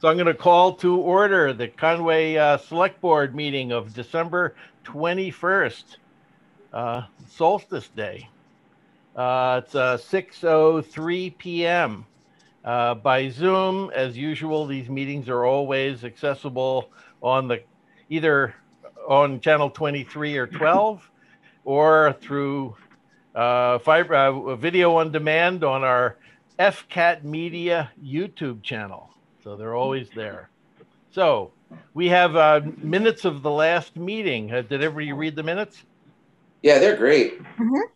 So I'm going to call to order the Conway uh, Select Board meeting of December 21st, uh, Solstice Day. Uh, it's uh, 6:03 p.m. Uh, by Zoom, as usual, these meetings are always accessible on the either on channel 23 or 12, or through uh, fiber uh, video on demand on our FCAT Media YouTube channel. So they're always there. So we have uh, minutes of the last meeting. Uh, did everybody read the minutes? Yeah, they're great.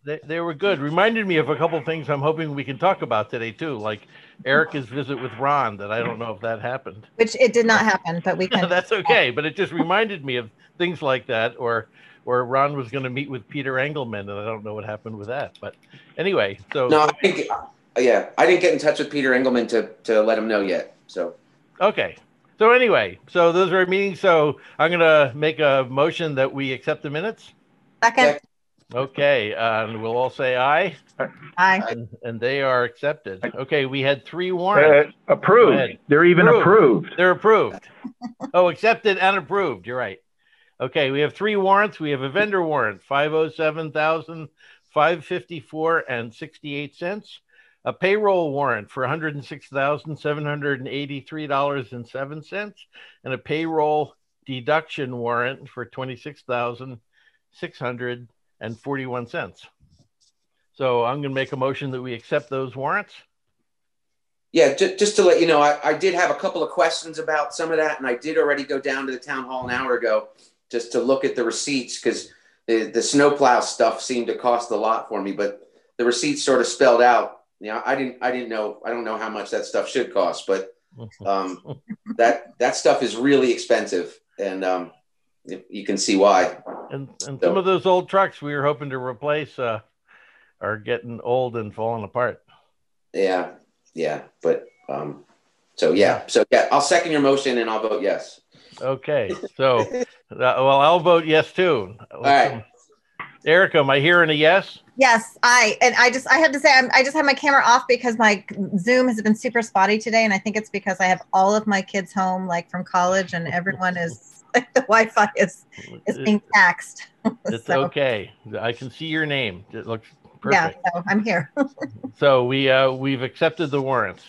They, they were good. Reminded me of a couple things I'm hoping we can talk about today too, like Erica's visit with Ron. That I don't know if that happened. Which it did not happen, but we can. That's okay, but it just reminded me of things like that, or or Ron was going to meet with Peter Engelman, and I don't know what happened with that. But anyway, so No, I think, yeah, I didn't get in touch with Peter Engelman to, to let him know yet. So, Okay. So anyway, so those are meetings. So I'm gonna make a motion that we accept the minutes. Second, Okay, uh, and we'll all say aye, aye. and, and they are accepted. Okay, we had three warrants. Uh, approved. They're even Approved. approved. They're approved. Oh, accepted and approved. You're right. Okay, we have three warrants. We have a vendor warrant, five oh seven thousand five fifty-four and sixty-eight cents. A payroll warrant for one hundred and a payroll deduction warrant for twenty-six thousand six hundred and forty-one cents. So I'm going to make a motion that we accept those warrants. yeah, ju- just to let you know, I, I did have a couple of questions about some of that, and I did already go down to the town hall an hour ago just to look at the receipts because the, the snowplow stuff seemed to cost a lot for me, but the receipts sort of spelled out. You know, I didn't, I didn't know, I don't know how much that stuff should cost, but um, that that stuff is really expensive, and um, you can see why. And and some of those old trucks we were hoping to replace uh, are getting old and falling apart. Yeah, yeah, but um, so yeah, so yeah, I'll second your motion and I'll vote yes. Okay, so uh, well, I'll vote yes too. All right. Erica, am I hearing a yes? Yes, I and I just I have to say I'm, I just have my camera off because my Zoom has been super spotty today, and I think it's because I have all of my kids home, like from college, and everyone is like the Wi-Fi is is being taxed. It's So, okay. I can see your name. It looks Yeah, perfect. so I'm here. So we uh, we've accepted the warrants.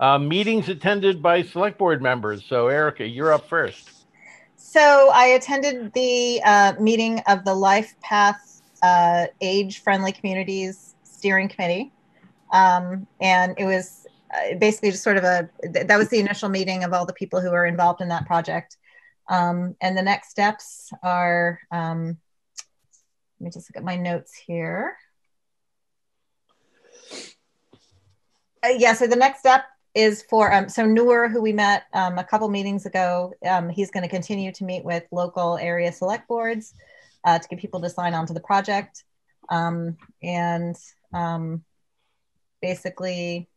Uh, meetings attended by select board members. So Erica, you're up first. So I attended the uh, meeting of the Life Path uh, Age Friendly Communities Steering Committee. Um, and it was uh, basically just sort of a, th- that was the initial meeting of all the people who are involved in that project. Um, and the next steps are, um, let me just look at my notes here. Uh, yeah, so the next step is for um, so Noor, who we met um, a couple meetings ago. Um, he's going to continue to meet with local area select boards uh, to get people to sign on to the project, um, and um, basically,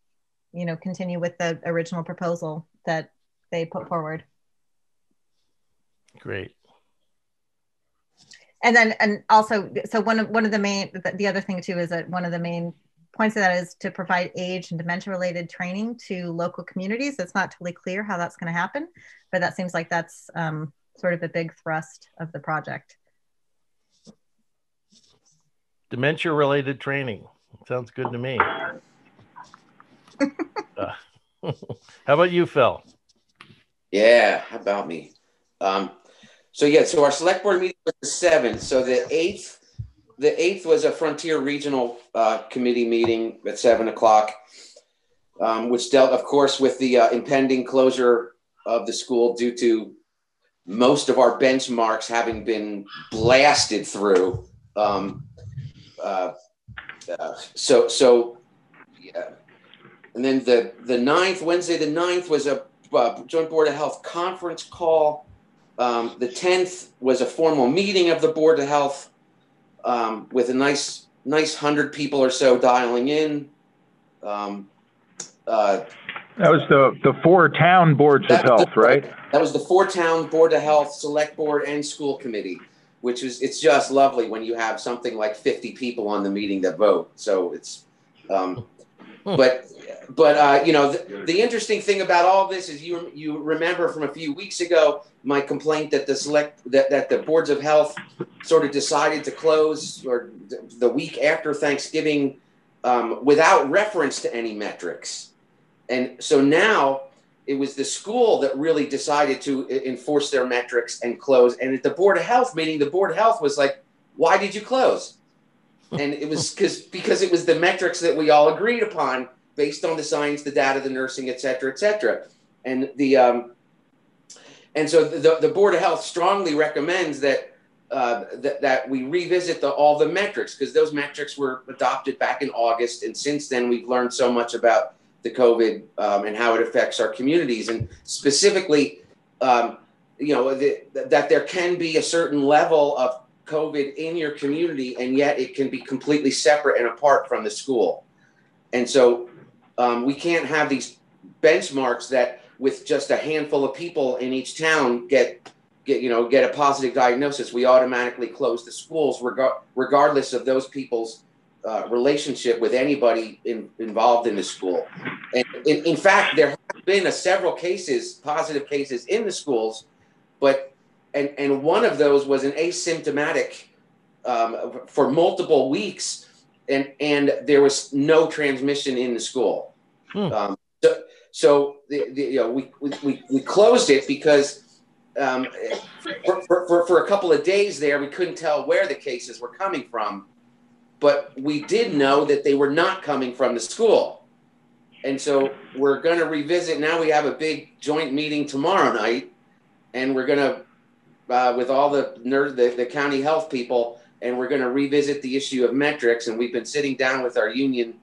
you know, continue with the original proposal that they put forward. Great. And then, and also, so one of one of the main, the, the other thing too is that one of the main points of that is to provide age and dementia related training to local communities. It's not totally clear how that's going to happen, but that seems like that's um, sort of a big thrust of the project. Dementia related training. Sounds good to me. Uh, how about you, Phil? Yeah, how about me? Um, so yeah, so our select board meeting was the seventh. So the eighth, the eighth was a Frontier Regional uh, Committee meeting at seven o'clock, um, which dealt, of course, with the uh, impending closure of the school due to most of our benchmarks having been blasted through. Um, uh, uh, so so yeah. And then the the ninth, Wednesday the ninth was a uh, joint board of health conference call. Um, the tenth was a formal meeting of the board of health um, with a nice nice hundred people or so dialing in. Um, uh, That was the, the four town boards of That's the- health, right? that was the four town board of health, select board, and school committee, which is it's just lovely when you have something like fifty people on the meeting that vote. So it's um, Hmm. But but uh, you know the, the, interesting thing about all this is you you remember from a few weeks ago my complaint that the select that, that the boards of health sort of decided to close or the week after Thanksgiving um, without reference to any metrics, and so now it was the school that really decided to enforce their metrics and close. And at the board of health meeting, the board of health was like, "Why did you close?" And it was because because it was the metrics that we all agreed upon based on the science, the data, the nursing, et cetera, et cetera. And the um, and so the, the board of health strongly recommends that uh, that, that we revisit the, all the metrics because those metrics were adopted back in August, and since then we've learned so much about the COVID um, and how it affects our communities, and specifically, um, you know, the, that there can be a certain level of COVID in your community, and yet it can be completely separate and apart from the school. And so um, we can't have these benchmarks that with just a handful of people in each town get get you know get a positive diagnosis we automatically close the schools reg- regardless of those people's uh, relationship with anybody in, involved in the school and in, in fact there have been a several cases positive cases in the schools but and and one of those was an asymptomatic um, for multiple weeks and and there was no transmission in the school. Hmm. Um, so so the, the, you know we, we we closed it because um, for, for, for a couple of days there we couldn't tell where the cases were coming from, but we did know that they were not coming from the school, and so we're going to revisit. Now we have a big joint meeting tomorrow night, and we're going to uh, with all the nerd the, the county health people and we're going to revisit the issue of metrics. And we've been sitting down with our union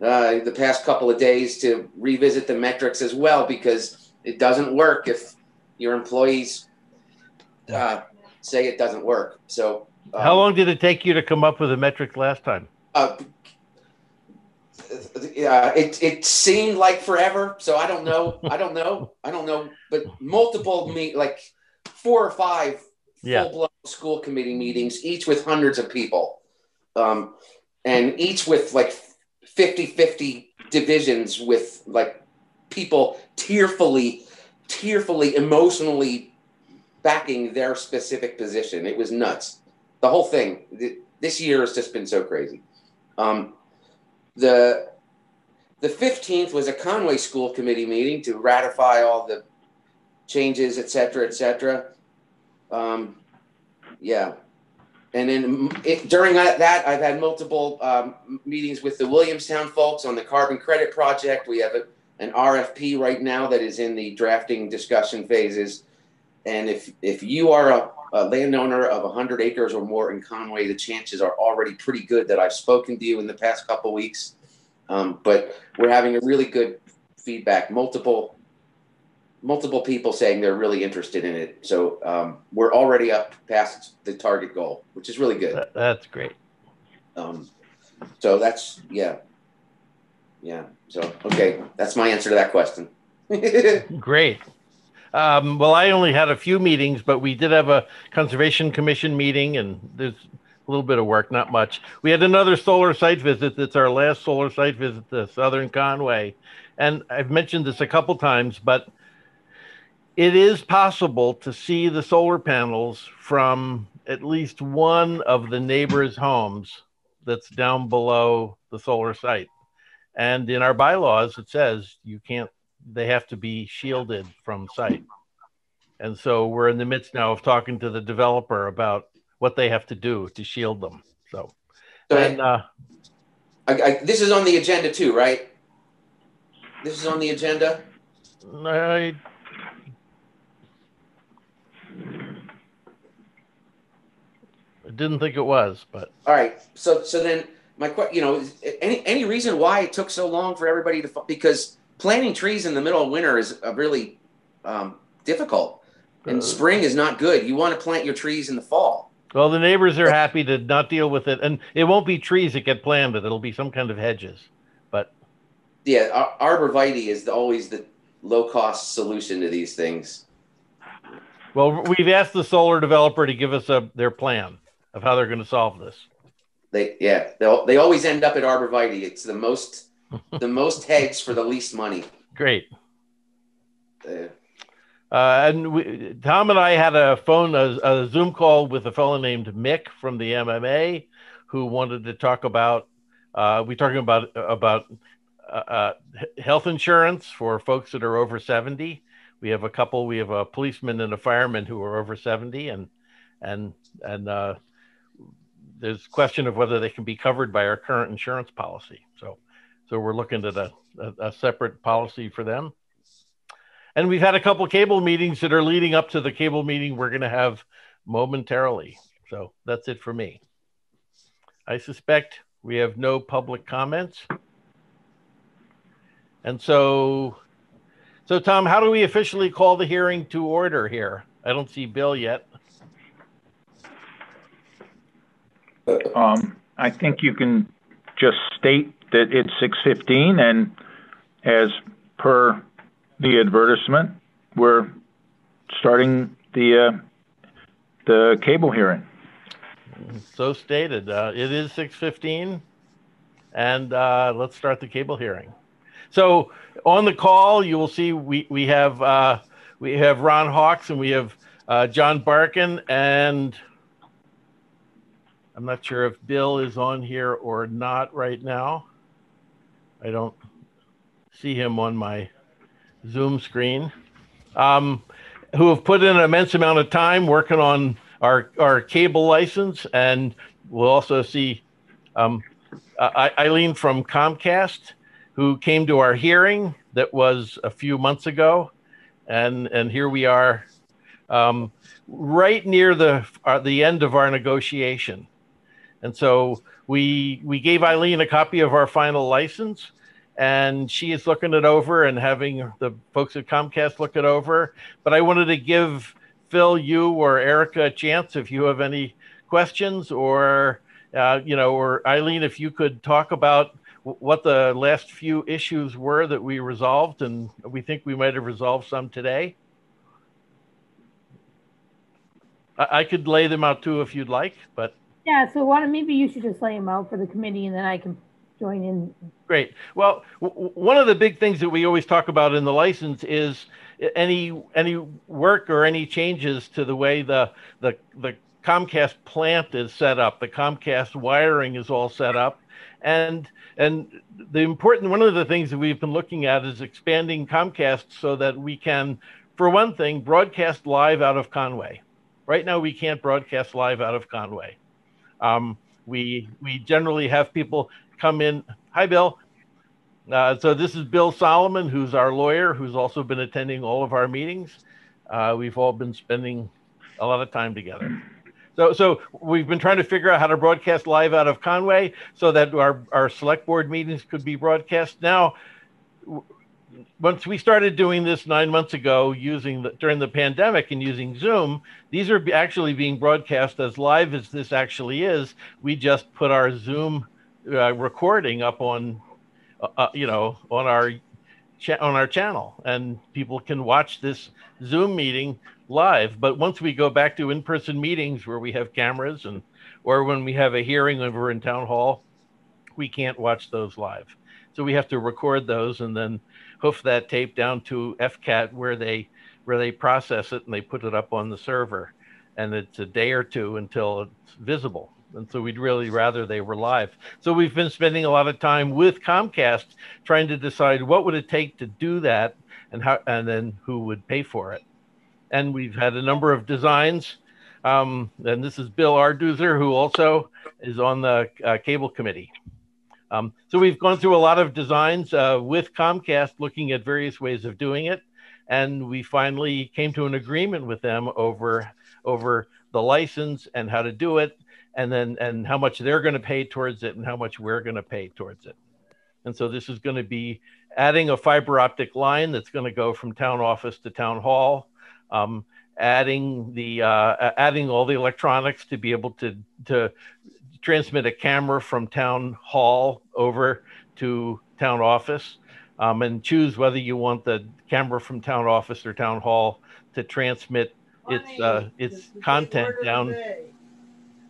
uh, the past couple of days to revisit the metrics as well because it doesn't work if your employees uh, say it doesn't work. So, um, how long did it take you to come up with a metric last time? Uh, yeah, it it seemed like forever. So I don't know. I don't know. I don't know. But multiple me like four or five yeah. full blown school committee meetings, each with hundreds of people, um, and each with like 50 50 divisions with like people tearfully, tearfully, emotionally backing their specific position. It was nuts. The whole thing. This year has just been so crazy. Um, the the 15th was a Conway School Committee meeting to ratify all the changes, et cetera, et cetera. Um, yeah. And then it, during that, I've had multiple um, meetings with the Williamstown folks on the carbon credit project. We have a, an RFP right now that is in the drafting discussion phases. And if if you are a, a landowner of 100 acres or more in Conway, the chances are already pretty good that I've spoken to you in the past couple weeks. Um, but we're having a really good feedback. Multiple multiple people saying they're really interested in it. So um, we're already up past the target goal, which is really good. That's great. Um, so that's yeah, yeah. So okay, that's my answer to that question. great. Um, well, I only had a few meetings, but we did have a conservation commission meeting, and there's a little bit of work, not much. We had another solar site visit. It's our last solar site visit to Southern Conway, and I've mentioned this a couple times, but it is possible to see the solar panels from at least one of the neighbors' homes that's down below the solar site. And in our bylaws, it says you can't, they have to be shielded from sight. And so we're in the midst now of talking to the developer about what they have to do to shield them. So, so and, uh, I, I, this is on the agenda too, right? This is on the agenda. I I didn't think it was, but all right. So so then my question, you know, any any reason why it took so long for everybody to because planting trees in the middle of winter is a really um, difficult, and uh, spring is not good. You want to plant your trees in the fall. Well, the neighbors are happy to not deal with it, and it won't be trees that get planted. It'll be some kind of hedges, but yeah, ar- arborvitae is always the low cost solution to these things. Well, we've asked the solar developer to give us a their plan of how they're going to solve this. They yeah they they always end up at arborvitae. It's the most the most heads for the least money. Great. Uh, Uh, and we, Tom and I had a phone, a, a Zoom call with a fellow named Mick from the MMA, who wanted to talk about. Uh, we talking about about uh, uh, health insurance for folks that are over seventy. We have a couple. We have a policeman and a fireman who are over seventy, and and and uh, there's question of whether they can be covered by our current insurance policy. So, so we're looking at a, a, a separate policy for them. And we've had a couple cable meetings that are leading up to the cable meeting we're going to have momentarily. So that's it for me. I suspect we have no public comments. And so, so Tom, how do we officially call the hearing to order here? I don't see Bill yet. Um, I think you can just state that it's six fifteen and as per the advertisement, we're starting the, uh, the cable hearing. So stated. Uh, it is 6:15, and uh, let's start the cable hearing. So on the call, you will see we we have uh, we have Ron Hawks and we have uh, John Barkin, and I'm not sure if Bill is on here or not right now. I don't see him on my Zoom screen. Um, who have put in an immense amount of time working on our our cable license, and we'll also see um, Eileen from Comcast, who came to our hearing that was a few months ago, and and here we are, um, right near the uh, the end of our negotiation, and so we we gave Eileen a copy of our final license. And she is looking it over and having the folks at Comcast look it over. But I wanted to give Phil, you or Erica a chance if you have any questions, or uh, you know, or Eileen, if you could talk about what the last few issues were that we resolved, and we think we might have resolved some today. I, I could lay them out too if you'd like, but Yeah, so why don't, maybe you should just lay them out for the committee and then I can join in. Great. Well, one of the big things that we always talk about in the license is any any work or any changes to the way the the the Comcast plant is set up. The Comcast wiring is all set up, and and the important one of the things that we've been looking at is expanding Comcast so that we can, for one thing, broadcast live out of Conway. Right now, we can't broadcast live out of Conway. Um, we we generally have people come in. Hi, Bill. Uh, so this is Bill Solomon, who's our lawyer, who's also been attending all of our meetings. Uh, we've all been spending a lot of time together. So, so we've been trying to figure out how to broadcast live out of Conway so that our, our select board meetings could be broadcast. Now, once we started doing this nine months ago, using the, during the pandemic and using Zoom, these are actually being broadcast as live as this actually is. We just put our Zoom uh, recording up on, uh, uh, you know, on our cha- on our channel, and people can watch this Zoom meeting live. But once we go back to in-person meetings where we have cameras and or when we have a hearing over in town hall, we can't watch those live. So we have to record those and then hoof that tape down to FCAT where they where they process it and they put it up on the server. And it's a day or two until it's visible. And so we'd really rather they were live. So we've been spending a lot of time with Comcast trying to decide what would it take to do that and how and then who would pay for it. And we've had a number of designs. Um, and this is Bill Arduzer, who also is on the uh, cable committee. Um, so we've gone through a lot of designs uh, with Comcast, looking at various ways of doing it, and we finally came to an agreement with them over over the license and how to do it, and then and how much they're going to pay towards it and how much we're going to pay towards it. And so this is going to be adding a fiber optic line that's going to go from town office to town hall. Um, adding the uh, adding all the electronics to be able to to transmit a camera from town hall over to town office um, and choose whether you want the camera from town office or town hall to transmit its uh, its content down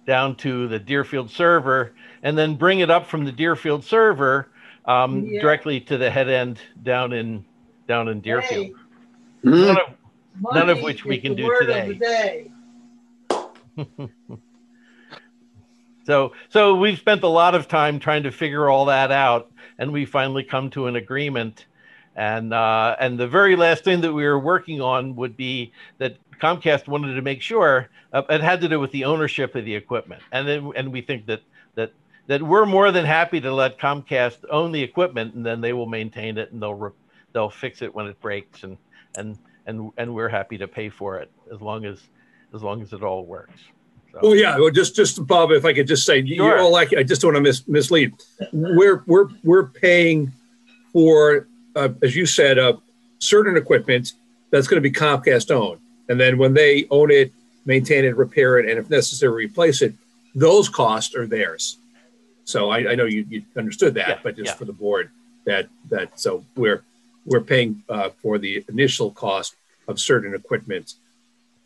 down to the Deerfield server and then bring it up from the Deerfield server um, Yeah. directly to the head end down in down in Deerfield. Hey, None of, None of which we can do today. so so we've spent a lot of time trying to figure all that out, and we finally come to an agreement. And uh, and the very last thing that we were working on would be that Comcast wanted to make sure uh, it had to do with the ownership of the equipment, and then and we think that that that we're more than happy to let Comcast own the equipment, and then they will maintain it and they'll re- they'll fix it when it breaks, and and and and we're happy to pay for it as long as as long as it all works. So, Well, yeah, well, just, just Bob, if I could just say, you- Sure. you're all like, I just don't want to mis- mislead. We're, we're, we're paying for, uh, as you said, uh, certain equipment that's going to be Comcast owned. And then when they own it, maintain it, repair it, and if necessary, replace it, those costs are theirs. So I, I know you, you understood that, Yeah, but just yeah. for the board, that, that, so we're, we're paying, uh, for the initial cost of certain equipment,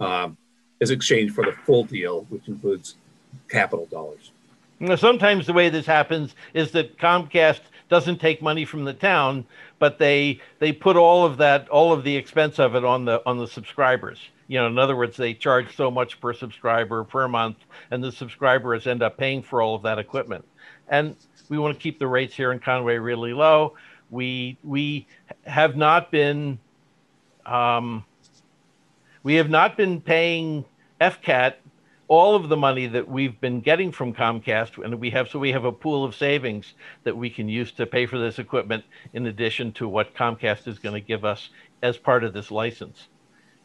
um, as exchange for the full deal, which includes capital dollars. Know, sometimes the way this happens is that Comcast doesn't take money from the town, but they they put all of that all of the expense of it on the on the subscribers. You know, in other words, they charge so much per subscriber per month, and the subscribers end up paying for all of that equipment. And we want to keep the rates here in Conway really low. We we have not been um, we have not been paying FCAT all of the money that we've been getting from Comcast, and we have so we have a pool of savings that we can use to pay for this equipment in addition to what Comcast is going to give us as part of this license.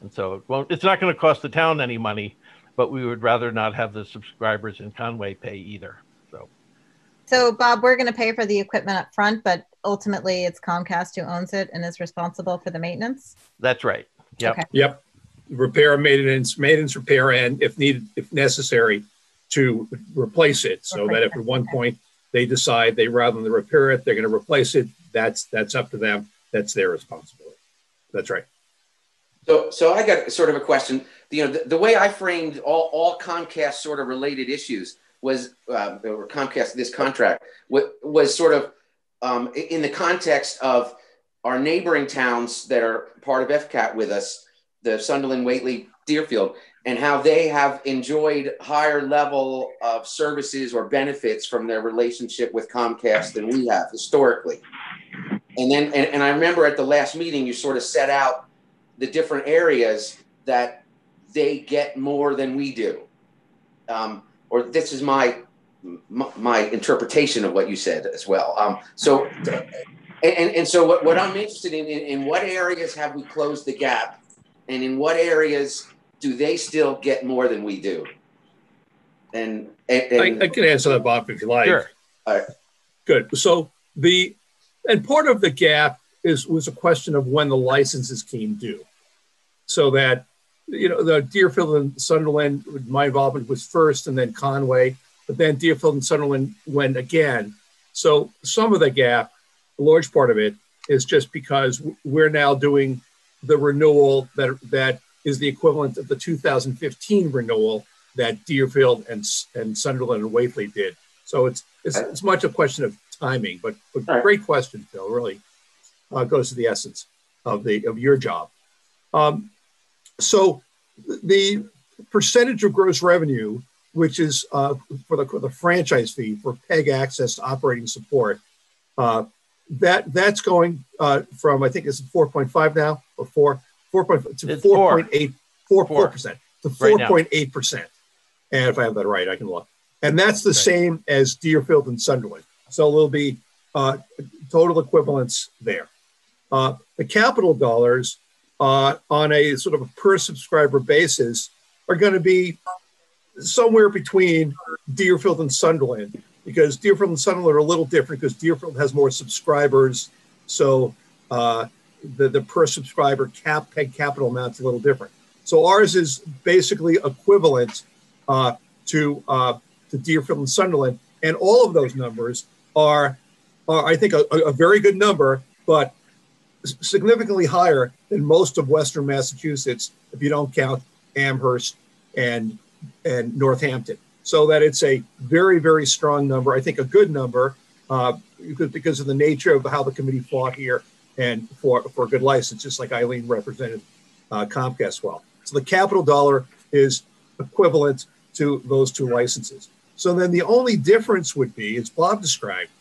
And so it won't, it's not going to cost the town any money, but we would rather not have the subscribers in Conway pay either. So So Bob, we're going to pay for the equipment up front, but ultimately it's Comcast who owns it and is responsible for the maintenance. that's right. Yep. Okay. Yep. Repair, maintenance, maintenance, repair, and if needed, if necessary, to replace it. So that if at one point they decide they rather than repair it, they're going to replace it, that's, that's up to them. That's their responsibility. That's right. So, so I got sort of a question. You know, the, the way I framed all, all Comcast sort of related issues was, uh, or Comcast, this contract was, was sort of um, in the context of our neighboring towns that are part of FCAT with us, the Sunderland, Whately, Deerfield, and how they have enjoyed higher level of services or benefits from their relationship with Comcast than we have historically. And then, and, and I remember at the last meeting, you sort of set out the different areas that they get more than we do. Um, or this is my, my interpretation of what you said as well. Um, so, and, and, and so what, what I'm interested in, in, in what areas have we closed the gap and in what areas do they still get more than we do? And, and, I, and I can answer that, Bob, if you like. Sure. Good. So the, and part of the gap is, was a question of when the licenses came due. So that, you know, the Deerfield and Sunderland, my involvement was first and then Conway, but then Deerfield and Sunderland went again. So some of the gap, a large part of it is just because we're now doing the renewal that, that is the equivalent of the 2015 renewal that Deerfield and, and Sunderland and Whately did. So it's, it's, it's much a question of timing, but, but right. great question, Phil, really uh, goes to the essence of the, of your job. Um, so the percentage of gross revenue, which is uh, for the, for the franchise fee for PEG access to operating support, uh, that that's going uh, from I think it's 4.5 now or four, 4. Point, to It's 4.8, 4 Four. percent to Right 4.8 percent. And if I have that right, I can look. And that's the Right. same as Deerfield and Sunderland. So there'll be uh, total equivalence there. Uh, the capital dollars uh, on a sort of a per subscriber basis are going to be somewhere between Deerfield and Sunderland because Deerfield and Sunderland are a little different because Deerfield has more subscribers. So uh, the, the per subscriber cap peg capital amount's a little different. So ours is basically equivalent uh, to uh, to Deerfield and Sunderland, and all of those numbers are, are I think, a, a very good number, but significantly higher than most of Western Massachusetts if you don't count Amherst and and Northampton. So that it's a very very strong number. I think a good number. uh, because, of the nature of how the committee fought here and for, for a good license, just like Eileen represented uh, Comcast well. So the capital dollar is equivalent to those two licenses. So then the only difference would be, as Bob described,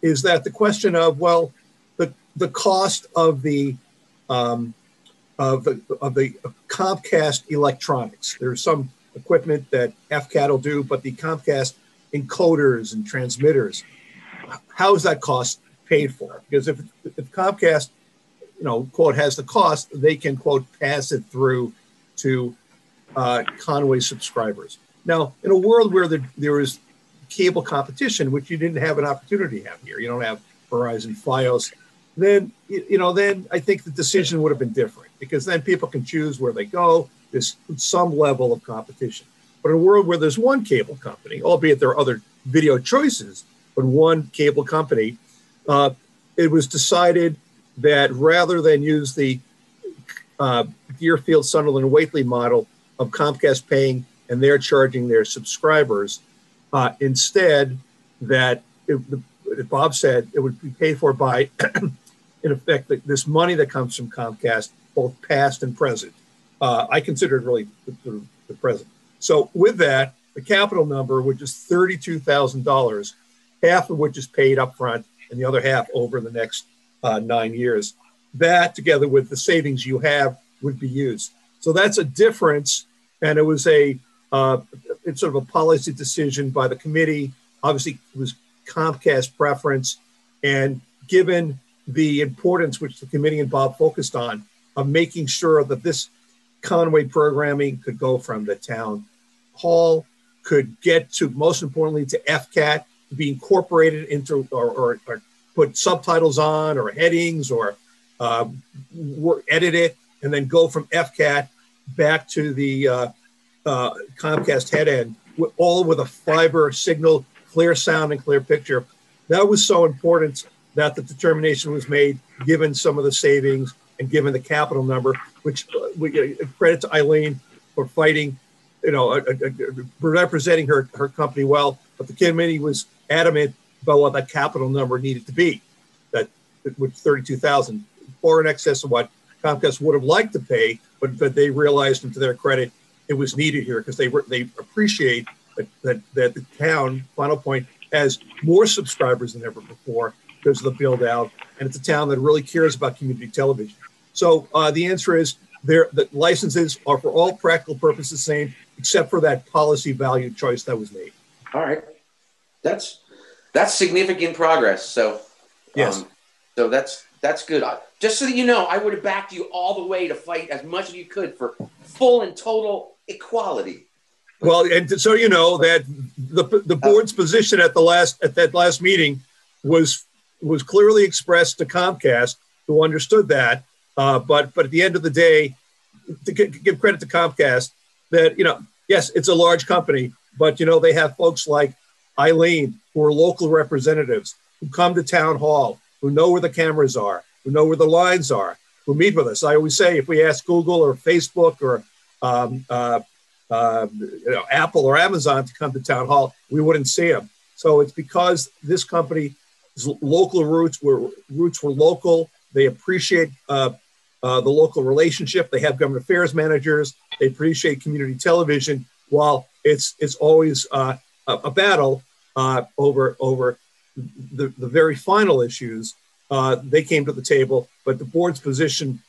is that the question of, well, the, the cost of the um, of the of the Comcast electronics. There's some equipment that FCAT will do, but the Comcast encoders and transmitters, how is that cost paid for? Because if, if Comcast, you know, quote, has the cost, they can, quote, pass it through to uh, Conway subscribers. Now, in a world where the, there is cable competition, which you didn't have an opportunity to have here, you don't have Verizon Fios, then, you know, then I think the decision would have been different because then people can choose where they go. There's some level of competition. But in a world where there's one cable company, albeit there are other video choices, but one cable company, uh, it was decided that rather than use the uh, Deerfield, Sunderland, Whately model of Comcast paying and they're charging their subscribers, uh, instead that it, the, Bob said it would be paid for by, in effect, this money that comes from Comcast, both past and present. Uh, I consider it really the, the, the present so with that, the capital number, which is $32,000, half of which is paid up front and the other half over the next uh, nine years, that together with the savings you have would be used. So that's a difference. And it was a, uh, it's sort of a policy decision by the committee. Obviously, it was Comcast preference. And given the importance which the committee and Bob focused on of making sure that this Conway programming could go from the town hall, could get to, most importantly, to FCAT, to be incorporated into or, or, or put subtitles on or headings or uh, edit it, and then go from FCAT back to the uh, uh, Comcast head end, all with a fiber signal, clear sound, and clear picture. That was so important that the determination was made given some of the savings and given the capital number, which uh, we uh, credit to Eileen for fighting, you know, uh, representing her, her company well. But the committee was adamant about what that capital number needed to be, that with 32,000, far in excess of what Comcast would have liked to pay, but, but they realized, and to their credit, it was needed here because they they appreciate that, that, that the town, final point, has more subscribers than ever before because of the build out. And it's a town that really cares about community television. So uh, the answer is there. The licenses are for all practical purposes the same, except for that policy value choice that was made. All right, that's that's significant progress. So yes, um, so that's that's good. Just so that you know, I would have backed you all the way to fight as much as you could for full and total equality. Well, and so you know that the the board's position at the last at that last meeting was was clearly expressed to Comcast, who understood that, uh, but but at the end of the day, to give credit to Comcast, that you know, yes, it's a large company, but you know they have folks like Eileen who are local representatives who come to town hall, who know where the cameras are, who know where the lines are, who meet with us. I always say if we ask Google or Facebook or um, uh, uh, you know, Apple or Amazon to come to town hall, we wouldn't see them. So it's because this company local roots were roots were local. They appreciate uh, uh, the local relationship. They have government affairs managers. They appreciate community television. While it's it's always uh, a, a, battle uh, over over the, the very final issues, uh, they came to the table. But the board's position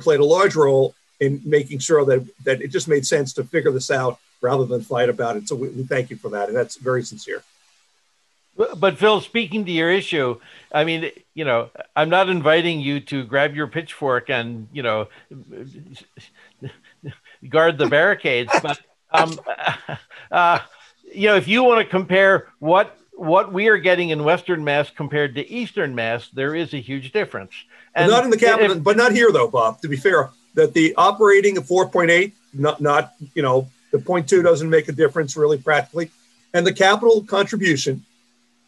played a large role in making sure that that it just made sense to figure this out rather than fight about it. So we, we thank you for that, and that's very sincere. But Phil, speaking to your issue, I mean, you know, I'm not inviting you to grab your pitchfork and you know guard the barricades, but um, uh, you know, if you want to compare what what we are getting in Western Mass compared to Eastern Mass, there is a huge difference. And not in the capital, if, but not here though, Bob. To be fair, that the operating of 4.8, not not you know, the 0.2 doesn't make a difference really practically, and the capital contribution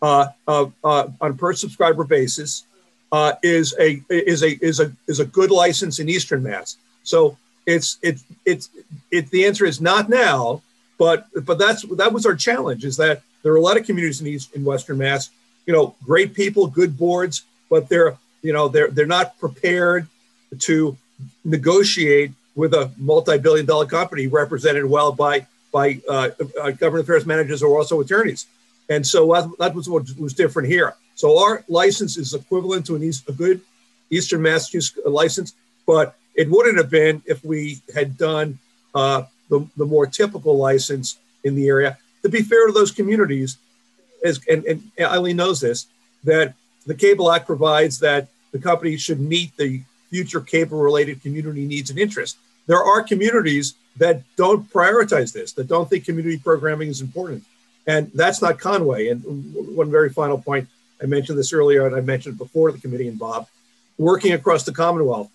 on a per subscriber basis uh, is a is a is a is a good license in Eastern Mass. So it's it's it's it. The answer is not now, but but that's that was our challenge. Is that there are a lot of communities in East in Western Mass you know, great people, good boards, but they're, you know, they're they're not prepared to negotiate with a multi-billion dollar company represented well by by uh, uh, government affairs managers or also attorneys. And so that, that was what was different here. So our license is equivalent to an East, a good Eastern Massachusetts license, but it wouldn't have been if we had done uh, the, the more typical license in the area. To be fair to those communities, as and, and Eileen knows this, that the Cable Act provides that the company should meet the future cable-related community needs and interests. There are communities that don't prioritize this, that don't think community programming is important. And that's not Conway. And one very final point, I mentioned this earlier, and I mentioned before the committee and Bob, working across the Commonwealth.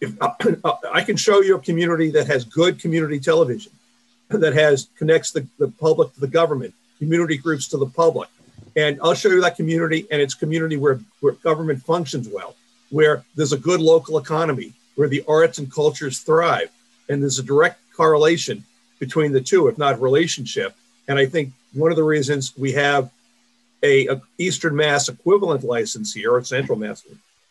If uh, uh, I can show you a community that has good community television, that has connects the, the public to the government, community groups to the public. And I'll show you that community, and it's community where, where government functions well, where there's a good local economy, where the arts and cultures thrive. And there's a direct correlation between the two, if not relationship. And I think one of the reasons we have a, a Eastern Mass equivalent license here, or Central Mass,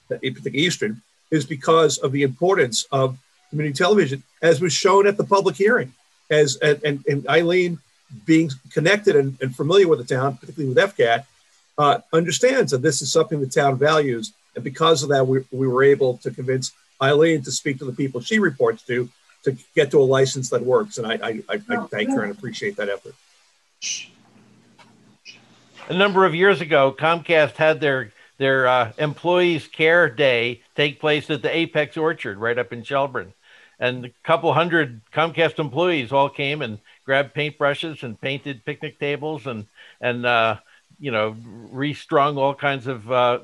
particularly Eastern, is because of the importance of community television, as was shown at the public hearing. As and, and Eileen, being connected and, and familiar with the town, particularly with FCAT, uh, understands that this is something the town values. And because of that, we, we were able to convince Eileen to speak to the people she reports to to get to a license that works. And I, I, I, I thank her and appreciate that effort. A number of years ago, Comcast had their their uh, employees care day take place at the Apex Orchard right up in Shelburne. And a couple hundred Comcast employees all came and grabbed paintbrushes and painted picnic tables and and uh, you know restrung all kinds of uh,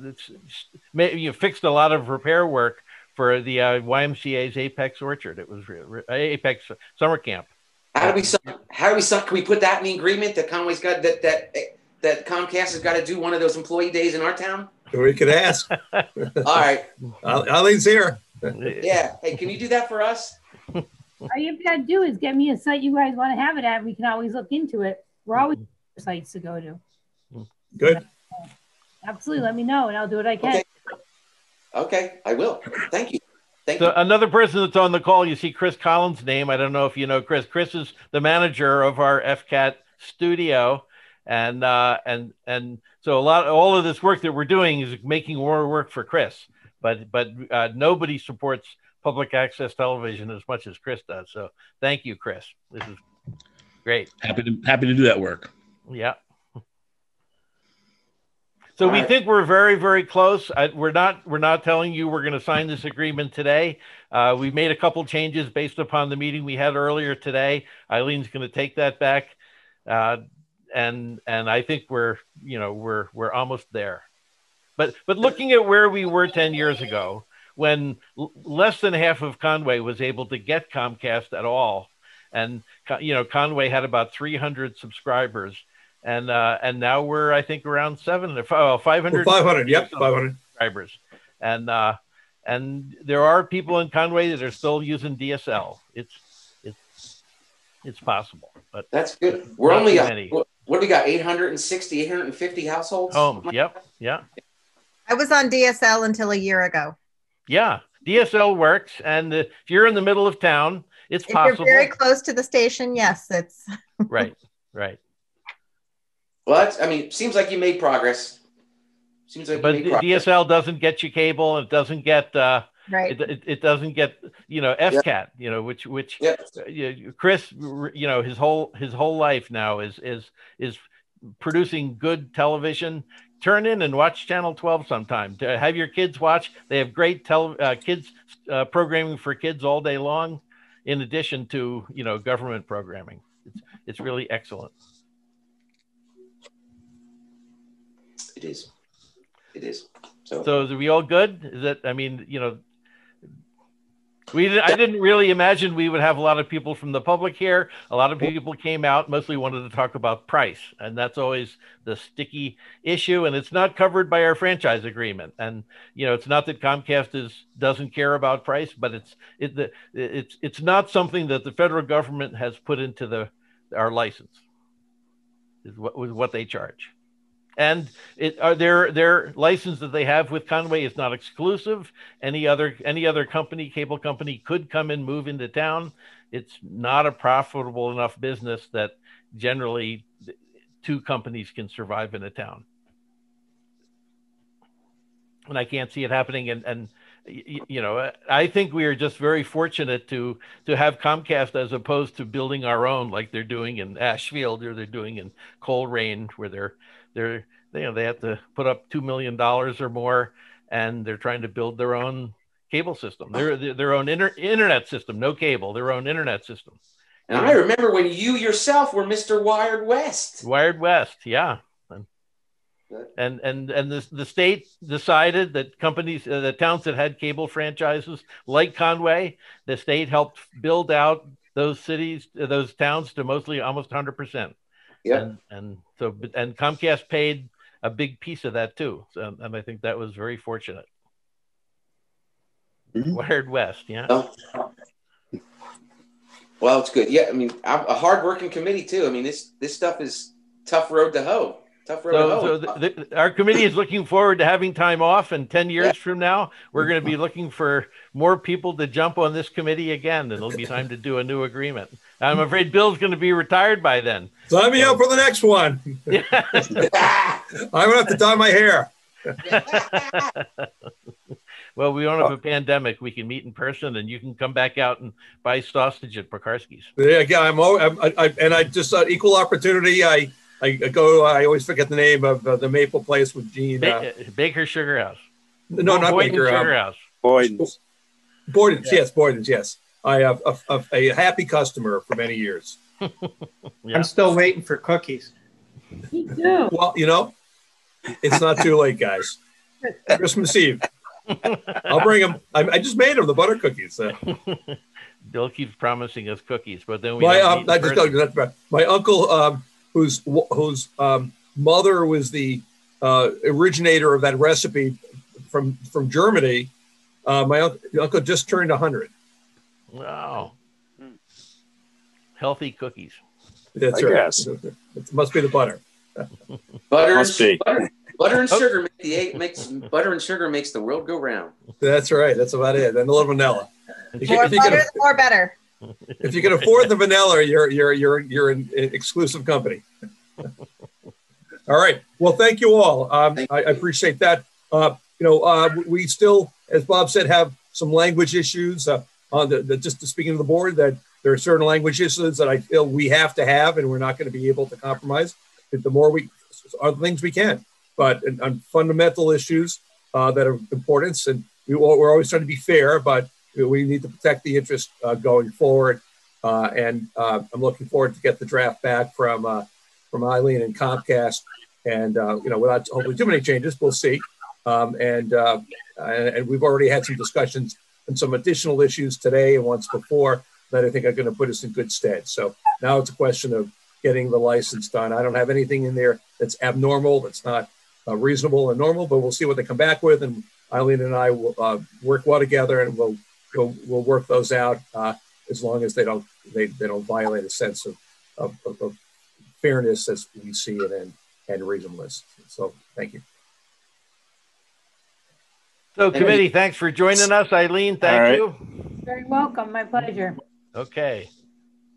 you fixed a lot of repair work for the uh, YMCA's Apex Orchard. It was Apex Summer Camp. How do we how do we suck? can we put that in the agreement that Conway's got that that that Comcast has got to do one of those employee days in our town? We could ask. All right. Eileen's here. Yeah. Hey, can you do that for us? All you have got to do is get me a site you guys want to have it at. We can always look into it. We're always sites to go to. Good. Absolutely. Let me know and I'll do what I can. Okay. Okay, I will. Thank you. Thank so you. another person that's on the call, you see Chris Collins' name. I don't know if you know Chris. Chris is the manager of our FCAT studio, and uh, and and so a lot, of all of this work that we're doing is making more work for Chris. But but uh, nobody supports public access television as much as Chris does. So thank you, Chris. This is great. Happy to happy to do that work. Yeah. So All we right. think we're very, very close. I, we're not. We're not telling you we're going to sign this agreement today. Uh, we made a couple changes based upon the meeting we had earlier today. Eileen's going to take that back, uh, and and I think we're you know we're we're almost there. But but looking at where we were ten years ago, when l- less than half of Conway was able to get Comcast at all, and you know Conway had about 300 subscribers and uh, and now we're I think around seven or uh, 500 500 yep 500 subscribers. And uh, and there are people in Conway that are still using DSL it's it's it's possible but that's good. We're only got, what do we got? 860 850 households? Homes yep yeah. I was on DSL until a year ago. Yeah DSL works and if you're in the middle of town it's if possible you're very close to the station yes it's right right well, that's, I mean, seems like you made progress. Seems like but DSL doesn't get you cable. It doesn't get uh, right. It, it, it, doesn't get you know FCAT. Yep. You know which which yep. uh, Chris. You know his whole his whole life now is is is producing good television. Turn in and watch Channel 12 sometime. To have your kids watch. They have great tele, uh, kids uh, programming for kids all day long, in addition to you know government programming. It's it's really excellent. It is. It is. So, so are we all good? Is that I mean, you know, we I didn't really imagine we would have a lot of people from the public here. A lot of people came out, mostly wanted to talk about price, and that's always the sticky issue. And it's not covered by our franchise agreement. And you know, it's not that Comcast is doesn't care about price, but it's it the, it's it's not something that the federal government has put into the our license. Is what was what they charge and it are their their license that they have with Conway is not exclusive. Any other any other company, cable company, could come and move into town. It's not a profitable enough business that generally two companies can survive in a town. And I can't see it happening. And and you know, uh, I think we are just very fortunate to to have Comcast as opposed to building our own, like they're doing in Ashfield or they're doing in Colrain, where they're they're you know they have to put up two million dollars or more, and they're trying to build their own cable system, their their own inter- internet system, no cable, their own internet system. And I remember when you yourself were Mr. Wired West. Wired West, yeah. And and and and the the state decided that companies, uh, the towns that had cable franchises like Conway, the state helped build out those cities, those towns to mostly almost 100 percent. Yeah. And, and so and Comcast paid a big piece of that too. So, and I think that was very fortunate. Mm-hmm. Wired West, yeah. Oh. Well, it's good. Yeah, I mean, I'm a hardworking committee too. I mean, this this stuff is tough road to hoe. Tough road so, to. So the, the, our committee is looking forward to having time off, and ten years yeah. from now, we're going to be looking for more people to jump on this committee again, and it'll be time to do a new agreement. I'm afraid Bill's going to be retired by then. Sign me up for the next one. I'm going to have to dye my hair. well, we don't have a pandemic. We can meet in person, and you can come back out and buy sausage at Pekarski's. Yeah, yeah. I'm, I'm I, and I just uh, equal opportunity. I I go. I always forget the name of uh, the Maple Place with Gene. Ba- uh, Baker Sugar House. No, not Boyden Baker. Sugar um, House. Boyden's. Boyden's, yeah. yes, Boyden's, yes. I have a, a, a, happy customer for many years. yeah. I'm still waiting for cookies. Me too. Well, you know, it's not too late, guys. Christmas Eve. I'll bring them. I, I, just made them the butter cookies. So. Bill keeps promising us cookies, but then we. My, um, I just that's right. My uncle, um, whose whose um, mother was the uh, originator of that recipe from from Germany. Uh, my uncle, uncle just turned hundred. Wow. Healthy cookies. That's I right. guess. It must be the butter. butter, Must be. butter, butter and sugar make the egg makes butter and sugar makes the world go round. That's right. That's about it. And a little vanilla. More you butter, can, more better. If you can afford the vanilla, you're you're you're you're in exclusive company. all right. Well, thank you all. Um, I, I, appreciate that. Uh, you know, uh, we still, as Bob said, have some language issues. Uh, on the, the just speaking to the board that there are certain language issues that I feel we have to have, and we're not going to be able to compromise. The more we are the things we can, but on fundamental issues uh, that are importance, and we, we're always trying to be fair, but we need to protect the interest uh, going forward. Uh, and uh, I'm looking forward to get the draft back from from Eileen and Comcast, and you know, without hopefully too many changes, we'll see. Um, and and we've already had some discussions and some additional issues today and once before that I think are going to put us in good stead. So now it's a question of getting the license done. I don't have anything in there that's abnormal, that's not uh, reasonable and normal, but we'll see what they come back with. And Eileen and I will uh, work well together, and we'll we'll, we'll work those out uh, as long as they don't they, they don't violate a sense of, of, of, of fairness as we see it and and reasonableness. So thank you. So, committee, thanks for joining us. Eileen, thank right. you. Very welcome. My pleasure. Okay.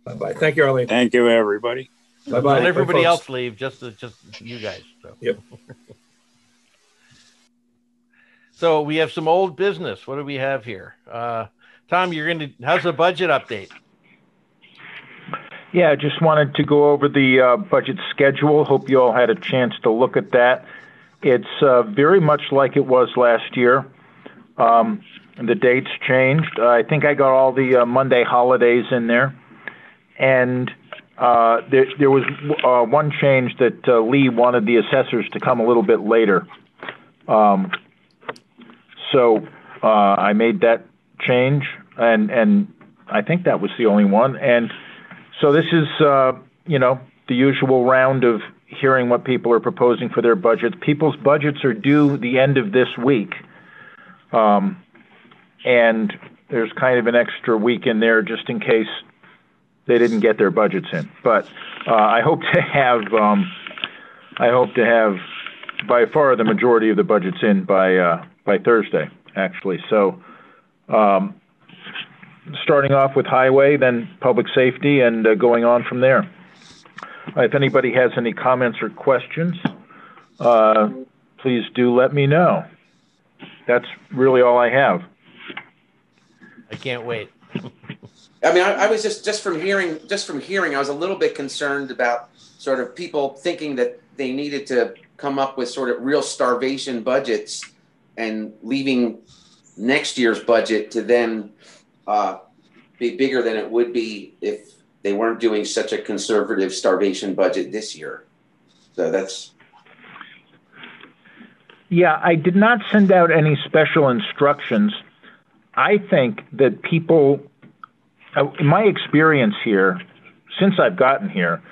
Bye bye. Thank you, Arlene. Thank you, everybody. Bye bye. Let everybody bye, else leave, just just you guys. So. Yep. so we have some old business. What do we have here? Uh, Tom, you're going to. How's the budget update? Yeah, I just wanted to go over the uh, budget schedule. Hope you all had a chance to look at that. It's uh, very much like it was last year. Um, the dates changed. Uh, I think I got all the uh, Monday holidays in there, and uh, there, there was uh, one change that Lee wanted the assessors to come a little bit later. Um, so uh, I made that change, and and I think that was the only one. And so this is you know the usual round of hearing what people are proposing for their budgets. People's budgets are due the end of this week. Um, and there's kind of an extra week in there just in case they didn't get their budgets in. But uh, I hope to have um, I hope to have by far the majority of the budget's in by uh, by Thursday, actually. So, um, starting off with highway, then public safety, and uh, going on from there. Uh, if anybody has any comments or questions, uh, please do let me know. That's really all I have. I can't wait. I mean, I, I, was just just from hearing just from hearing, I was a little bit concerned about sort of people thinking that they needed to come up with sort of real starvation budgets and leaving next year's budget to then uh, be bigger than it would be if they weren't doing such a conservative starvation budget this year. So that's. Yeah, I did not send out any special instructions. I think that people, uh, in my experience here, since I've gotten here,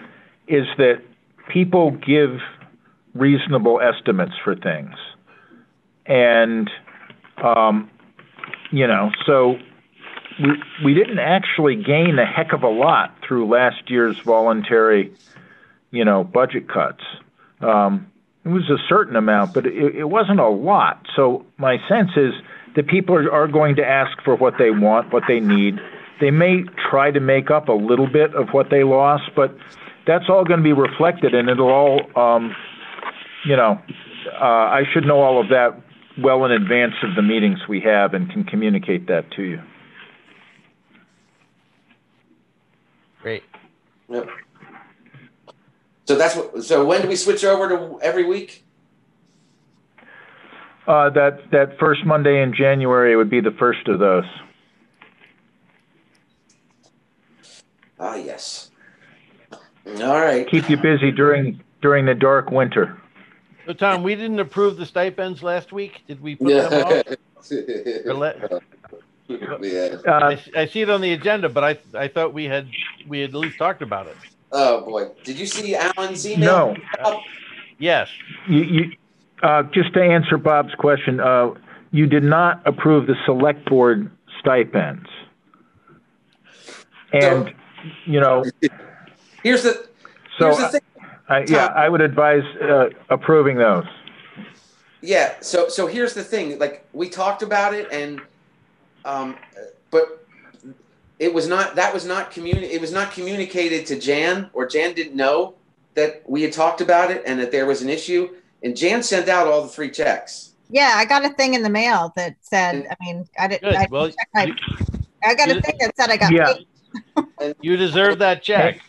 is that people give reasonable estimates for things. And, um, you know, so we, we didn't actually gain a heck of a lot through last year's voluntary, you know, budget cuts. Um, it was a certain amount, but it, it wasn't a lot. So my sense is that people are, are going to ask for what they want, what they need. They may try to make up a little bit of what they lost, but that's all going to be reflected, and it'll all, um, you know, uh, I should know all of that well in advance of the meetings we have and can communicate that to you. Great. Yep. So that's what. So when do we switch over to every week? Uh, that that first Monday in January would be the first of those. Ah, yes. All right. Keep you busy during during the dark winter. So Tom, we didn't approve the stipends last week. Did we put them off? Let- yeah. Uh, I, I see it on the agenda, but I I thought we had we had at least talked about it. Oh boy, did you see Alan's email? no, Yes. you, you uh, just to answer Bob's question, uh, you did not approve the select board stipends, and you know, Here's the. so here's the thing. I, yeah, I would advise uh, approving those. Yeah. So so here's the thing. Like we talked about it, and um, but it was not that was not communi- It was not communicated to Jan, or Jan didn't know that we had talked about it and that there was an issue. And Jan sent out all the three checks. Yeah, I got a thing in the mail that said, I mean, I didn't, Good. I, Well, checked my, you, I got a thing that said I got Yeah. paid. you deserve that check.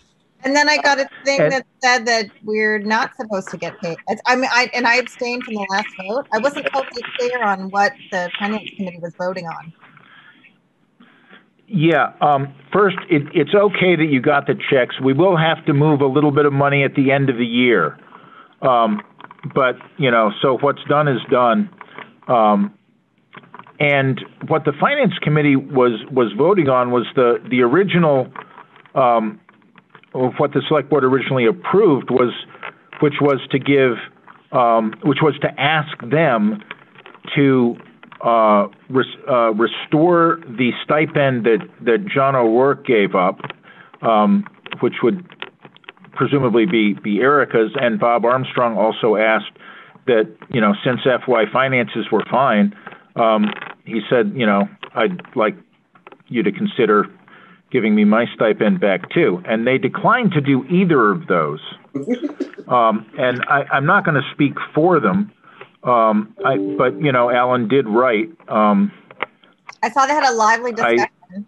And then I got a thing And- that said that we're not supposed to get paid. I mean, I, and I abstained from the last vote. I wasn't totally clear on what the finance committee was voting on. Yeah. Um, first, it, it's okay that you got the checks. We will have to move a little bit of money at the end of the year. Um, but, you know, so what's done is done. Um, and what the finance committee was, was voting on was the, the original, um, of what the select board originally approved was, which was to give, um, which was to ask them to uh, res, uh, restore the stipend that, that John O'Rourke gave up, um, which would presumably be, be Erica's, and Bob Armstrong also asked that, you know, since FY finances were fine, um, he said, you know, I'd like you to consider giving me my stipend back too. And they declined to do either of those. Um, and I, I'm not going to speak for them. Um, I, but you know, Alan did write. Um, I saw they had a lively discussion.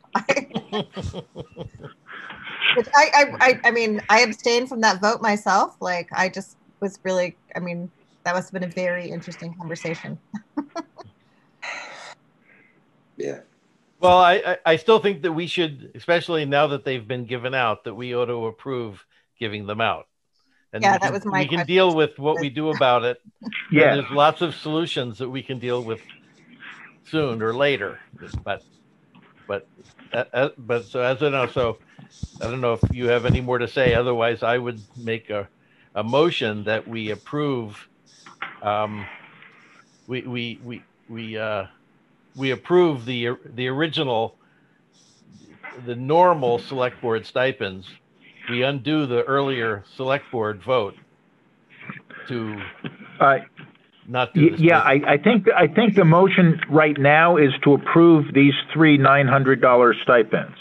Which I, I, I, I mean, I abstained from that vote myself. Like, I just was really, I mean, that must have been a very interesting conversation. Yeah. Well, I, I, I still think that we should, especially now that they've been given out, that we ought to approve giving them out. And Yeah, that was my We can question. deal with what we do about it. Yeah, There's lots of solutions that we can deal with soon or later, but, but, uh, uh, but so as I know, so I don't know if you have any more to say. Otherwise, I would make a, a motion that we approve. Um, we, we, we, we, uh, we approve the, the original, the normal select board stipends. We undo the earlier select board vote to I not do this. Yeah, I, I think, I think the motion right now is to approve these three $900 stipends.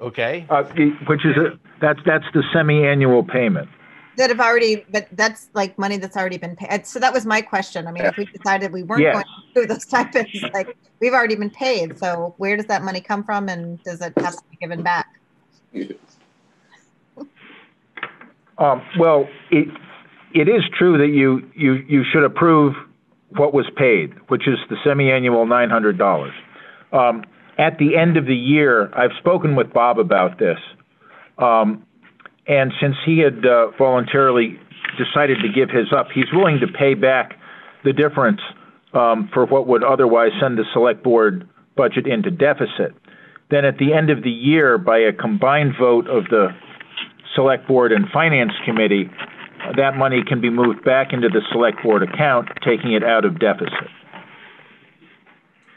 Okay, Uh, which is a, that's, that's the semi-annual payment. That have already, but that's like money that's already been paid. So that was my question. I mean, if we decided we weren't going to do those stipends, like we've already been paid. So where does that money come from and does it have to be given back? Um, well, it, it is true that you, you, you should approve what was paid, which is the semi-annual $900. Um, at the end of the year, I've spoken with Bob about this. Um, and since he had uh, voluntarily decided to give his up, he's willing to pay back the difference um, for what would otherwise send the select board budget into deficit. Then at the end of the year, by a combined vote of the select board and finance committee, that money can be moved back into the select board account, taking it out of deficit.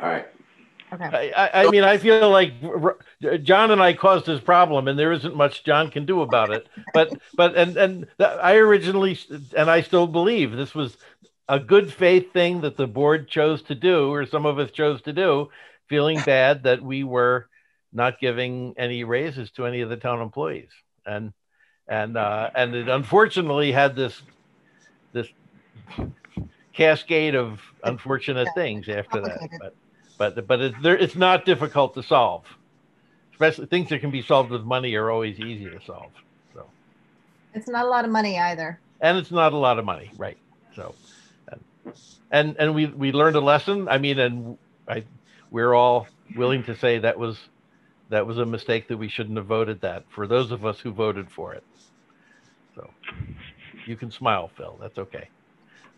All right. Okay. I, I, mean, I feel like John and I caused this problem, and there isn't much John can do about it. But, but, and and I originally, and I still believe this was a good faith thing that the board chose to do, or some of us chose to do, feeling bad that we were not giving any raises to any of the town employees, and and uh, and it unfortunately had this this cascade of unfortunate things after that. But but but it's there, it's not difficult to solve. Especially things that can be solved with money are always easy to solve. So It's not a lot of money either. and it's not a lot of money, right? So and and, and we we learned a lesson. I mean, and I we're all willing to say that was that was a mistake that we shouldn't have voted that for those of us who voted for it. So you can smile, Phil. That's okay.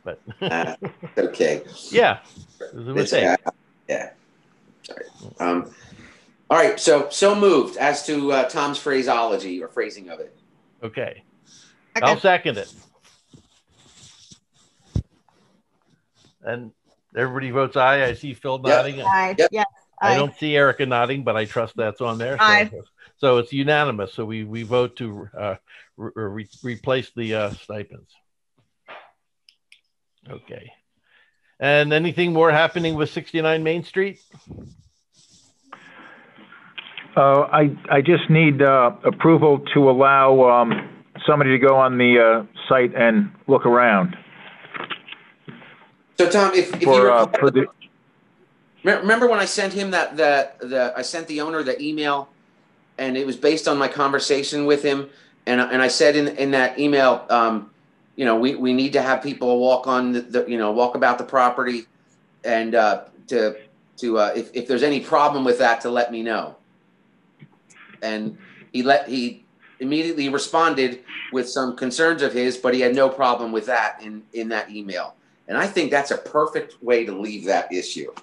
But Uh, okay. yeah, it was a It's- mistake. Yeah. Sorry. Um, all right. So, so moved as to uh, Tom's phraseology or phrasing of it. Okay. Okay. I'll second it. And everybody votes aye. I see Phil Yeah. nodding. Aye. Yep. Yes. I don't see Erica nodding, but I trust that's on there. So, Aye. so it's unanimous. So we, we vote to uh, re- re- replace the uh, stipends. Okay. And anything more happening with 69 Main Street? Uh, I, I just need uh, approval to allow um, somebody to go on the uh, site and look around So, Tom, if, if you for, uh, recall, for the, Remember when I sent him that the the I sent the owner the email, and it was based on my conversation with him, and I- and I said in in that email, um, you know, we, we need to have people walk on the, the you know walk about the property, and uh, to to uh, if if there's any problem with that to let me know. And he let he immediately responded with some concerns of his, but he had no problem with that in in that email. And I think that's a perfect way to leave that issue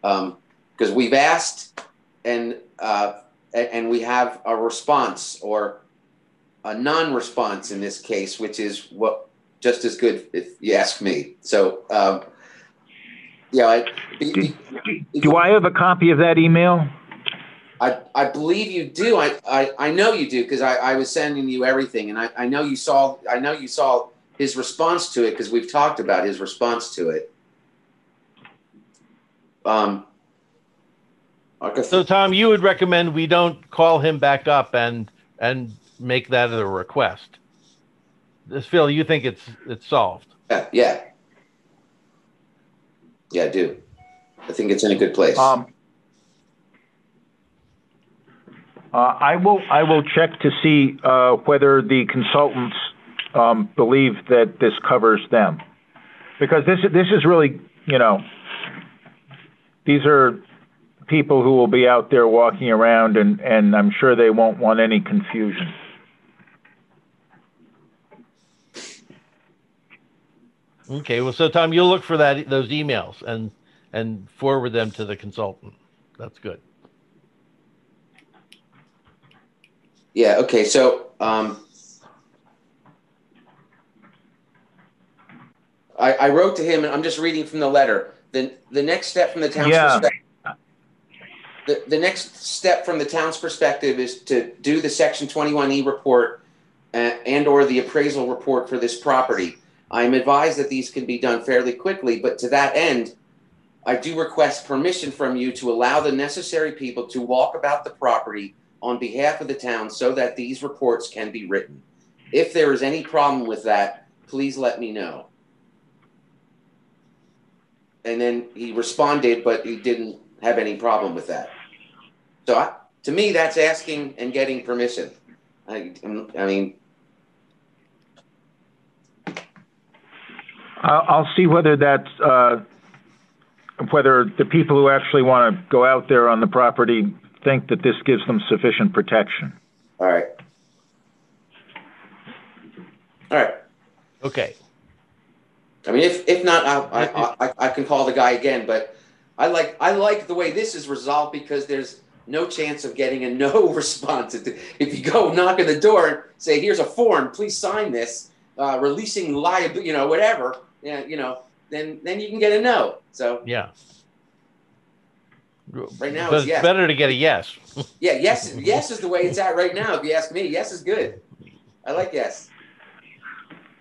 because we've asked and uh, and we have a response or a non-response in this case, which is what just as good if you ask me. So um, yeah, I, do, do I have a copy of that email? I, I believe you do. I, I, I know you do because I, I was sending you everything, and I, I know you saw I know you saw his response to it because we've talked about his response to it. Um. So Tom, you would recommend we don't call him back up and and make that a request. This Phil, you think it's it's solved? Yeah, yeah. Yeah, I do. I think it's in a good place. Um, uh, I will, I will check to see uh, whether the consultants um, believe that this covers them. Because this, this is really, you know, these are people who will be out there walking around and, and I'm sure they won't want any confusion. Okay, well, so Tom, you'll look for that those emails and and forward them to the consultant. That's good. yeah, okay. So um, I, I wrote to him, and I'm just reading from the letter. The, the next step from the town's Yeah. perspective. The, the next step from the town's perspective is to do the section 21E report and or the appraisal report for this property. I am advised that these can be done fairly quickly, but to that end, I do request permission from you to allow the necessary people to walk about the property on behalf of the town so that these reports can be written. If there is any problem with that, please let me know. And then he responded, but he didn't have any problem with that. So I, to me, that's asking and getting permission. I, I mean, I'll see whether that's uh, whether the people who actually want to go out there on the property think that this gives them sufficient protection. All right. All right. Okay. I mean, if if not, I I, I, I can call the guy again. But I like I like the way this is resolved because there's no chance of getting a no response. If you go knock on the door and say, "Here's a form, please sign this," uh, releasing liability, you know, whatever, yeah, you know, then then you can get a no. So yeah. Right now, but it's yes. better to get a yes. yeah, yes, yes is the way it's at right now. If you ask me, yes is good. I like yes.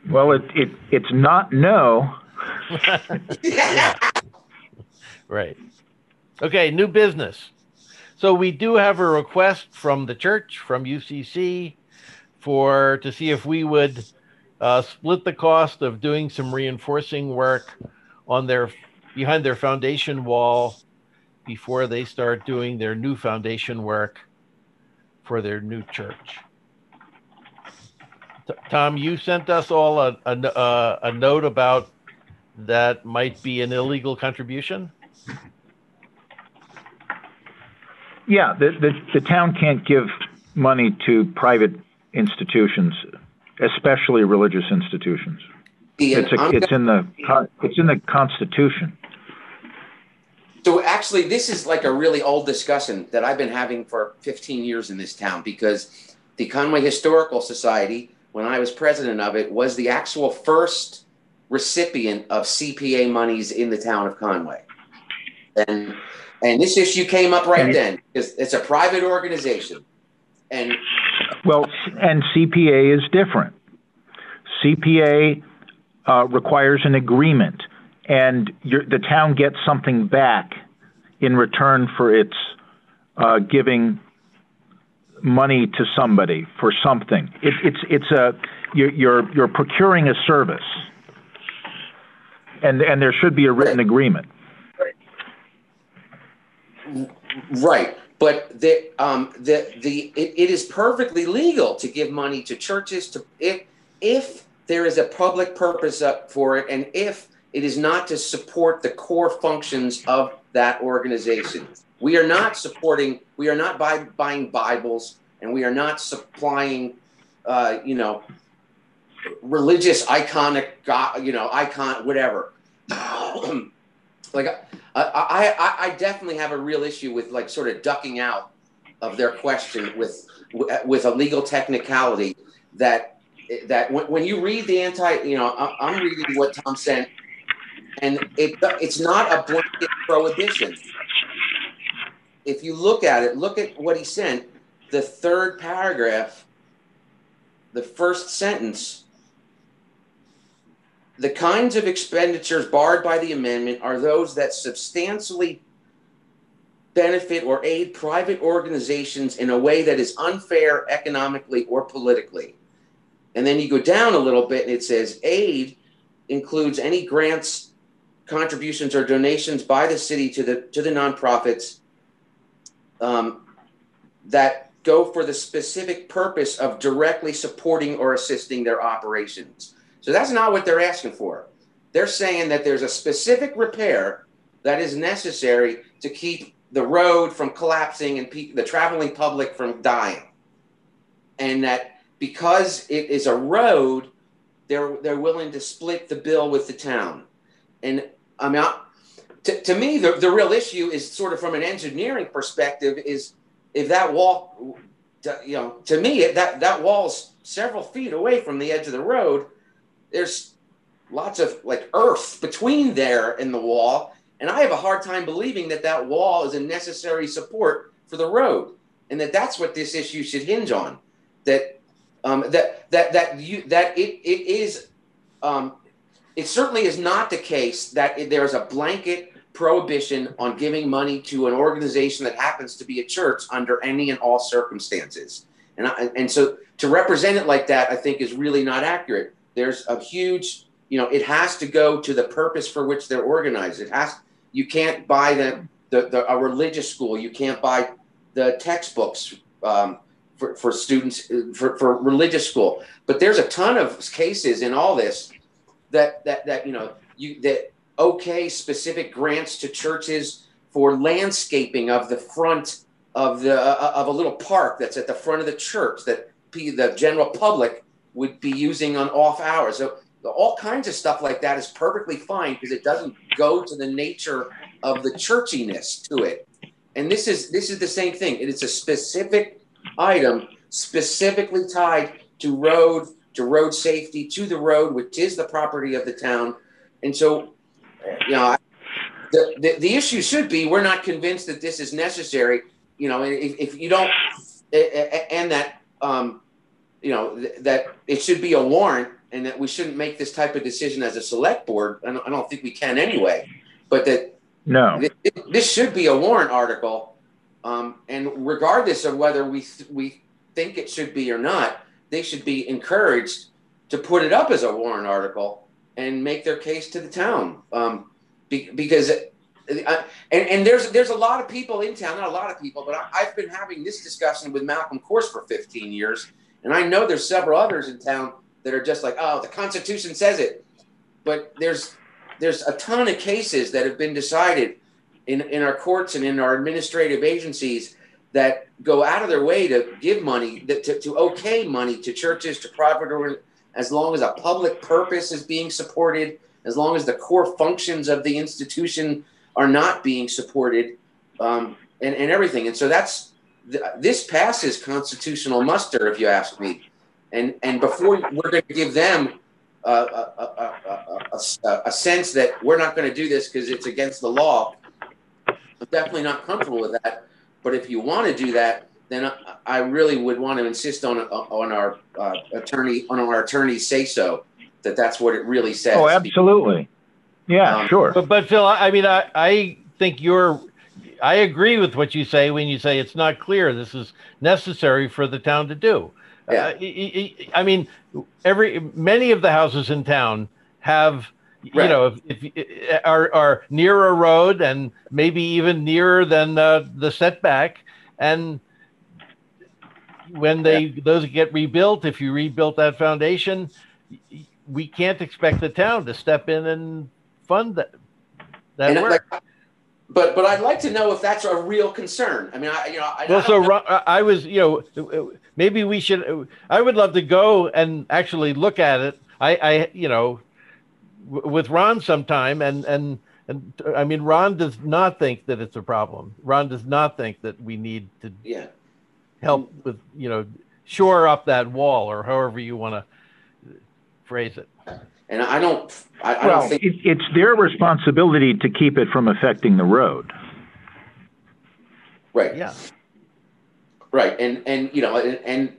Well, it, it it's not no. yeah. Right. Okay, new business. So we do have a request from the church, from UCC, for to see if we would uh, split the cost of doing some reinforcing work on their behind their foundation wall before they start doing their new foundation work for their new church. T- Tom, you sent us all a, a, uh, a note about that might be an illegal contribution. Yeah, the, the, the town can't give money to private institutions, especially religious institutions. It's, a, it's in the it's in the Constitution. So actually, this is like a really old discussion that I've been having for 15 years in this town because the Conway Historical Society, when I was president of it, was the actual first recipient of CPA monies in the town of Conway. And and this issue came up right then because it's a private organization. And well, and CPA is different. CPA uh, requires an agreement, and the town gets something back in return for its uh, giving money to somebody for something. It, it's it's a you're, you're you're procuring a service, and and there should be a written agreement. Right. But the um the the it, it is perfectly legal to give money to churches to if if there is a public purpose up for it and if it is not to support the core functions of that organization. We are not supporting, we are not buy, buying Bibles and we are not supplying, uh, you know, religious iconic, you know, icon, whatever. like I, I, I definitely have a real issue with like sort of ducking out of their question with with a legal technicality that that when, when you read the anti, you know, I'm reading what Tom sent, and it it's not a blanket prohibition. If you look at it, look at what he sent. The third paragraph, the first sentence the kinds of expenditures barred by the amendment are those that substantially benefit or aid private organizations in a way that is unfair economically or politically. And then you go down a little bit and it says aid includes any grants, contributions, or donations by the city to the to the nonprofits um, that go for the specific purpose of directly supporting or assisting their operations. So that's not what they're asking for. They're saying that there's a specific repair that is necessary to keep the road from collapsing and pe- the traveling public from dying. And that because it is a road, they're they're willing to split the bill with the town. And I mean, I, to, to me, the, the real issue is sort of from an engineering perspective is if that wall, you know, to me, that, that wall's several feet away from the edge of the road there's lots of like earth between there and the wall. And I have a hard time believing that that wall is a necessary support for the road and that that's what this issue should hinge on. That um, that that that you that it it is um, it certainly is not the case that there's a blanket prohibition on giving money to an organization that happens to be a church under any and all circumstances. And, I, and so to represent it like that, I think is really not accurate. There's a huge, you know, it has to go to the purpose for which they're organized. It has, you can't buy the, the, the a religious school. You can't buy the textbooks um, for, for students for, for religious school. But there's a ton of cases in all this that, that, that, you know, you, that okay specific grants to churches for landscaping of the front of the uh, of a little park that's at the front of the church that the general public would be using on off hours. So all kinds of stuff like that is perfectly fine because it doesn't go to the nature of the churchiness to it. And this is this is the same thing. It is a specific item specifically tied to road to road safety to the road, which is the property of the town. And so you know, the, the, the issue should be we're not convinced that this is necessary. You know, if, if you don't, and that, um, you know, that it should be a warrant and that we shouldn't make this type of decision as a select board. I don't, I don't think we can anyway, but that no, this should be a warrant article. Um, and regardless of whether we, th- we think it should be or not, they should be encouraged to put it up as a warrant article and make their case to the town um, be, because I, uh, and, and there's there's a lot of people in town not a lot of people but I, have been having this discussion with malcolm course for 15 years and i know there's several others in town that are just like oh the constitution says it but there's there's a ton of cases that have been decided in, in our courts and in our administrative agencies that go out of their way to give money that to, to okay money to churches to private as long as a public purpose is being supported, as long as the core functions of the institution are not being supported, um, and, and everything. And so that's this passes constitutional muster, if you ask me. And and before we're going to give them a, a, a, a sense that we're not going to do this because it's against the law, I'm definitely not comfortable with that. But if you want to do that, then I really would want to insist on on our uh, attorney on our attorneys say so that that's what it really says. Oh, absolutely. Yeah, um, sure. But, but Phil, I mean, I, I think you're. I agree with what you say when you say it's not clear this is necessary for the town to do. Yeah. Uh, I mean, every many of the houses in town have Right. you know, if, if, are are near a road and maybe even nearer than uh, the setback, and when they yeah. those get rebuilt, if you rebuilt that foundation, we can't expect the town to step in and fund that. That and work. Like, but but I'd like to know if that's a real concern. I mean, I you know, I, well, I so know. I was you know maybe we should. I would love to go and actually look at it. I I you know with Ron sometime and and. And I mean, Ron does not think that it's a problem. Ron does not think that we need to yeah help with you know shore up that wall or however you want to phrase it and i don't i, I well, don't think it, it's their responsibility to keep it from affecting the road. Right. Yeah. Right and and you know and, and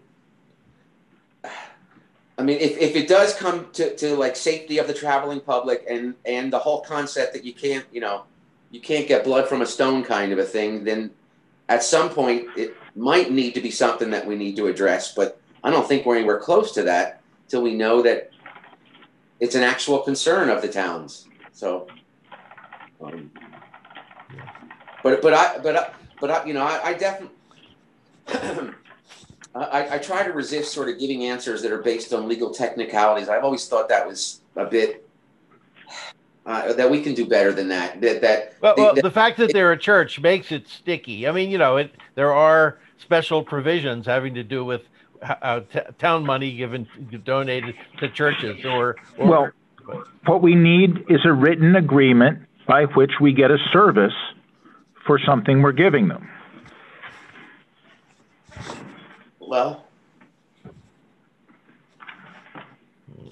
I mean, if, if it does come to, to like safety of the traveling public and, and the whole concept that you can't, you know, you can't get blood from a stone kind of a thing, then at some point it might need to be something that we need to address, but I don't think we're anywhere close to that till we know that it's an actual concern of the towns. So, um, but but I but I, but I, you know I, I definitely I, I try to resist sort of giving answers that are based on legal technicalities. I've always thought that was a bit uh, that we can do better than that. That that well, well the, the fact that they're a church makes it sticky. I mean, you know, it there are special provisions having to do with uh, t- town money given donated to churches or, or well, what we need is a written agreement by which we get a service for something we're giving them. Well,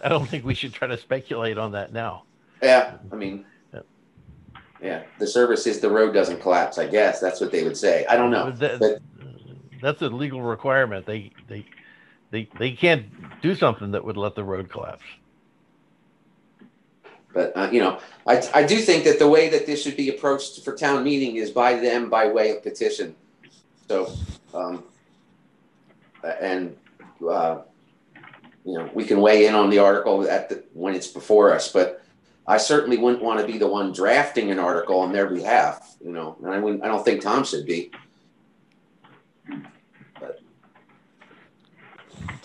I don't think we should try to speculate on that now. Yeah, I mean, yeah, the service is the road doesn't collapse. I guess that's what they would say. I don't know, that, but that's a legal requirement. They they they they can't do something that would let the road collapse. But uh, you know, I I do think that the way that this should be approached for town meeting is by them by way of petition. So, um, and uh, you know, we can weigh in on the article at the when it's before us, but. I certainly wouldn't want to be the one drafting an article on their behalf, you know, and I wouldn't, I don't think Tom should be.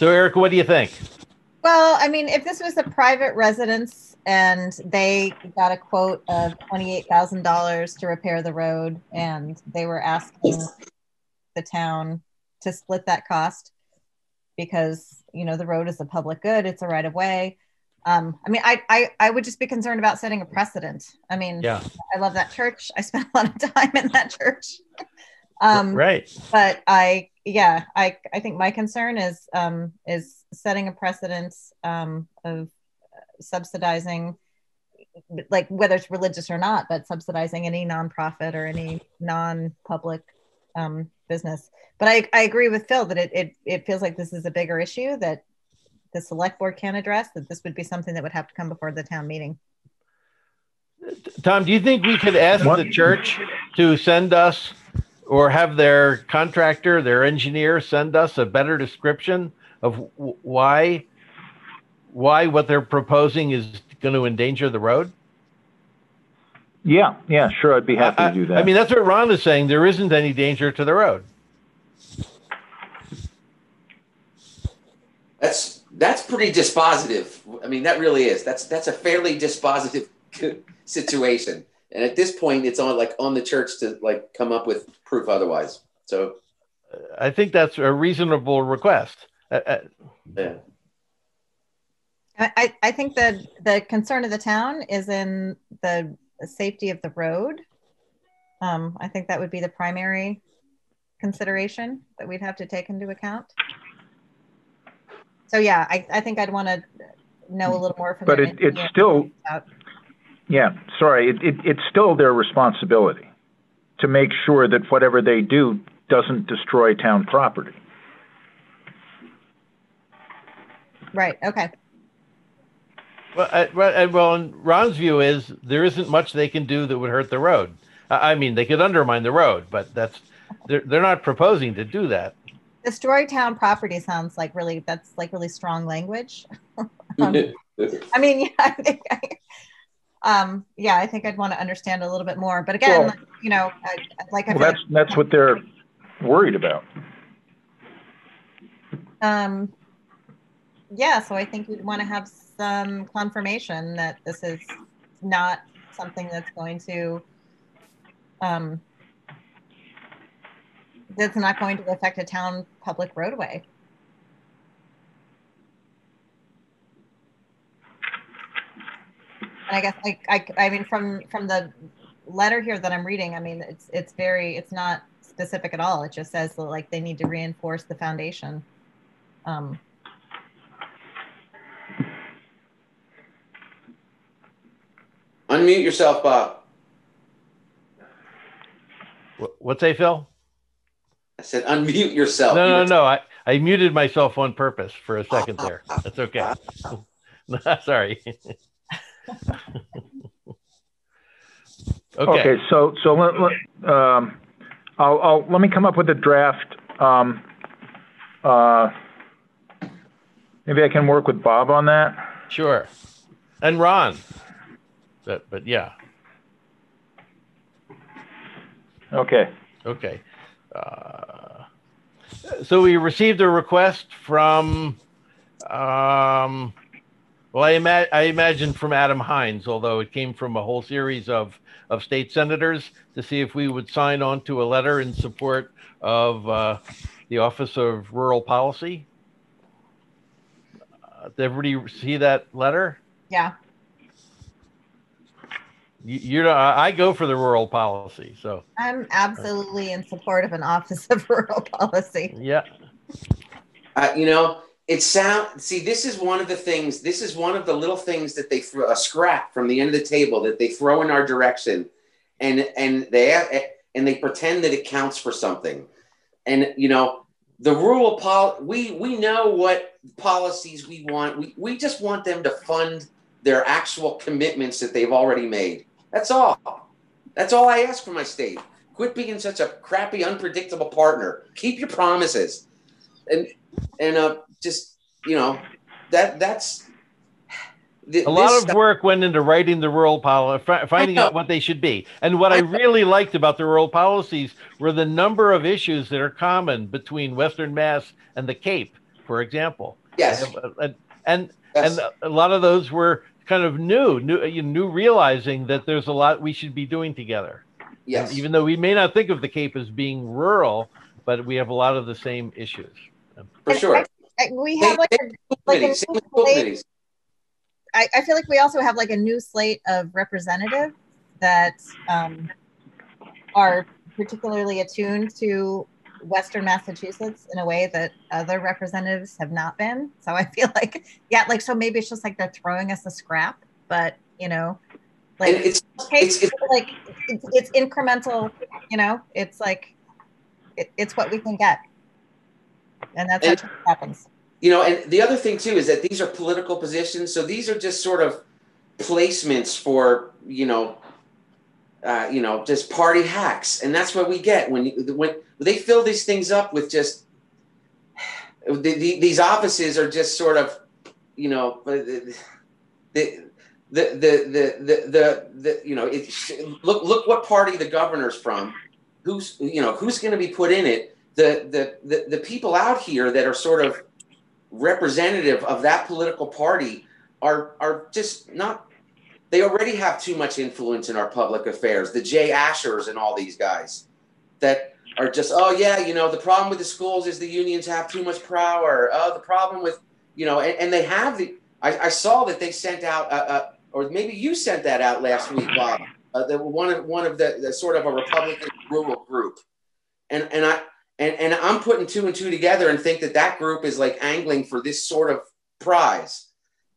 So, Erica, what do you think? Well, I mean, if this was a private residence and they got a quote of $28,000 to repair the road and they were asking the town to split that cost because, you know, the road is a public good, it's a right of way. Um, I mean, I, I, I would just be concerned about setting a precedent. I mean, Yeah. I love that church. I spent a lot of time in that church. Um, right. but I, yeah, I, I think my concern is, um, is setting a precedent, um, of subsidizing, like whether it's religious or not, but subsidizing any nonprofit or any non-public, um, business. But I, I agree with Phil that it, it, it feels like this is a bigger issue that the select board can't address, that this would be something that would have to come before the town meeting. Tom, do you think we could ask What- the church to send us or have their contractor, their engineer send us a better description of w- why why what they're proposing is going to endanger the road? Yeah, yeah, sure, I'd be happy I, to do that. I mean, that's what Ron is saying. There isn't any danger to the road. That's that's pretty dispositive. I mean, that really is. That's that's a fairly dispositive situation. And at this point, it's on like on the church to like come up with proof otherwise. So I think that's a reasonable request. Uh, uh, yeah, I, I- I think that the concern of the town is in the safety of the road. Um, I think that would be the primary consideration that we'd have to take into account. So yeah, I, I think I'd want to know a little more from. But it- it's still- about- Yeah, sorry, it, it, it's still their responsibility to make sure that whatever they do doesn't destroy town property. Right, okay. well, uh, well, well, and Ron's view is there isn't much they can do that would hurt the road. I I mean, they could undermine the road, but that's they're they're not proposing to do that. Destroy town property sounds like really, that's like really strong language. Um, I mean, yeah, I think I, um, yeah, I think I'd want to understand a little bit more. But again, Well- you know, I, like I Well, that's, that's what they're worried about. um, yeah, so I think we'd want to have some confirmation that this is not something that's going to, um, that's not going to affect a town public roadway. And I guess I, I, I mean, from, from the letter here that I'm reading, I mean, it's, it's very, it's not specific at all. It just says that, like they need to reinforce the foundation. Um, unmute yourself, Bob. Wh- What's that, Phil? I said unmute yourself. No, You no, no. I, I muted myself on purpose for a second there. That's okay. Sorry. okay. Okay, so, so let, let, um, I'll, I'll, let me come up with a draft. Um, uh, maybe I can work with Bob on that. Sure. And Ron. But, but yeah. Okay. Okay. Uh, so we received a request from, um, well, I, ima- I imagine from Adam Hinds, although it came from a whole series of, of state senators to see if we would sign on to a letter in support of uh, the Office of Rural Policy. Uh, did everybody see that letter? yeah, You, you know, I I go for the rural policy. So, I'm absolutely in support of an Office of Rural Policy. yeah. Uh, you know, it sound. See, this is one of the things. This is one of the little things that they throw a scrap from the end of the table that they throw in our direction, and and they and they pretend that it counts for something. And you know, the rural pol we we know what policies we want. We we just want them to fund their actual commitments that they've already made. That's all. That's all I ask for my state. Quit being such a crappy, unpredictable partner. Keep your promises, and and uh, just you know that that's a lot of work went into writing the rural policy, finding out what they should be. And what I really liked about the rural policies were the number of issues that are common between Western Mass and the Cape, for example. Yes. And uh, and, yes. and a lot of those were kind of new, new, uh, new realizing that there's a lot we should be doing together. Yes. And even though we may not think of the Cape as being rural, but we have a lot of the same issues. For sure. We have like, a, like a, I, I feel like we also have like a new slate of representatives that um, are particularly attuned to Western Massachusetts in a way that other representatives have not been. So I feel like, yeah, like, so maybe it's just like they're throwing us a scrap, but you know, like, it's, it's, it's, like, it's, it's, incremental, you know, it's like, it, it's what we can get. And that's and, what happens you know, and the other thing too is that these are political positions, so these are just sort of placements for you know, uh, you know, just party hacks, and that's what we get when when they fill these things up with just the, the, these offices are just sort of, you know, the the the the the the, the you know, it, look look what party the governor's from, who's you know who's going to be put in it. The, the the the people out here that are sort of representative of that political party are are just not they already have too much influence in our public affairs the jay ashers and all these guys that are just oh yeah you know the problem with the schools is the unions have too much power. Oh the problem with you know and, and they have the I, I, saw that they sent out uh, uh, or maybe you sent that out last week bob uh, the, one of one of the, the sort of a republican rural group. And and i and and I'm putting two and two together and think that that group is like angling for this sort of prize,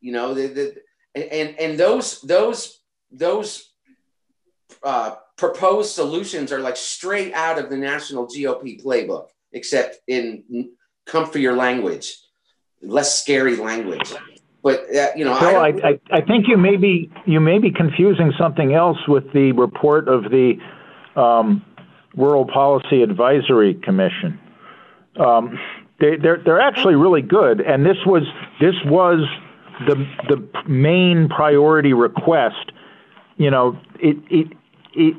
you know. The, the and and those those those uh, proposed solutions are like straight out of the national GOP playbook, except in comfier language, less scary language. But uh, you know, I, I, I think you may be you may be confusing something else with the report of the um, Rural Policy Advisory Commission. Um, they, they're they're actually really good, and this was this was the the main priority request. You know, it it it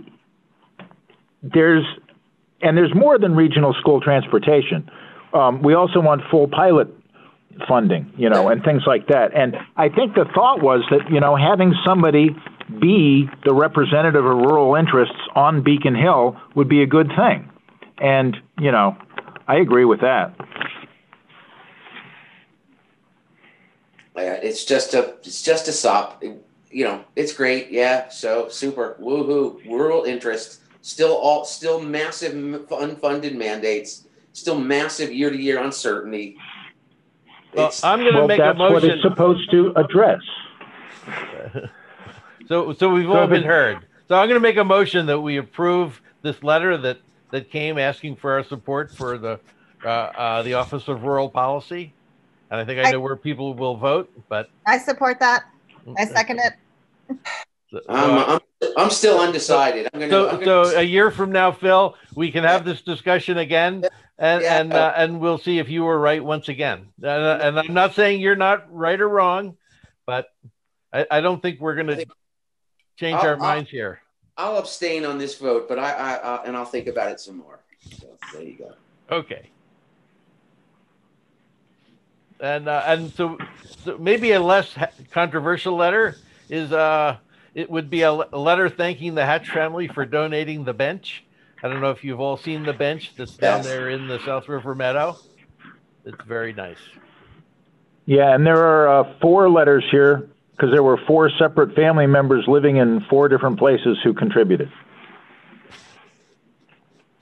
there's and there's more than regional school transportation. Um, we also want full pilot funding, you know, and things like that. And I think the thought was that you know having somebody be the representative of rural interests on Beacon Hill would be a good thing. And, you know, I agree with that. Yeah, it's just a it's just a sop. you know, it's great. Yeah, so super. Woohoo! Rural interest still all still massive unfunded mandates. Still massive year to year uncertainty. Well, I'm going to well, make a motion. That's what it's supposed to address. So, so we've all been heard. So I'm going to make a motion that we approve this letter that that came asking for our support for the uh, uh, the Office of Rural Policy, and I think I know where people will vote. But I support that. I second it. So, I'm, I'm, I'm still undecided. I'm gonna, so, I'm gonna... so a year from now, Phil, we can have this discussion again, and yeah. and uh, and we'll see if you were right once again. And, and I'm not saying you're not right or wrong, but I, I don't think we're going to change I'll, our minds I'll, here. I'll abstain on this vote, but I, I, I, and I'll think about it some more. So there you go. Okay. And uh, and so, so maybe a less controversial letter is uh it would be a, a letter thanking the Hatch family for donating the bench. I don't know if you've all seen the bench that's yes. down there in the South River Meadow. It's very nice. Yeah, and there are uh, four letters here because there were four separate family members living in four different places who contributed.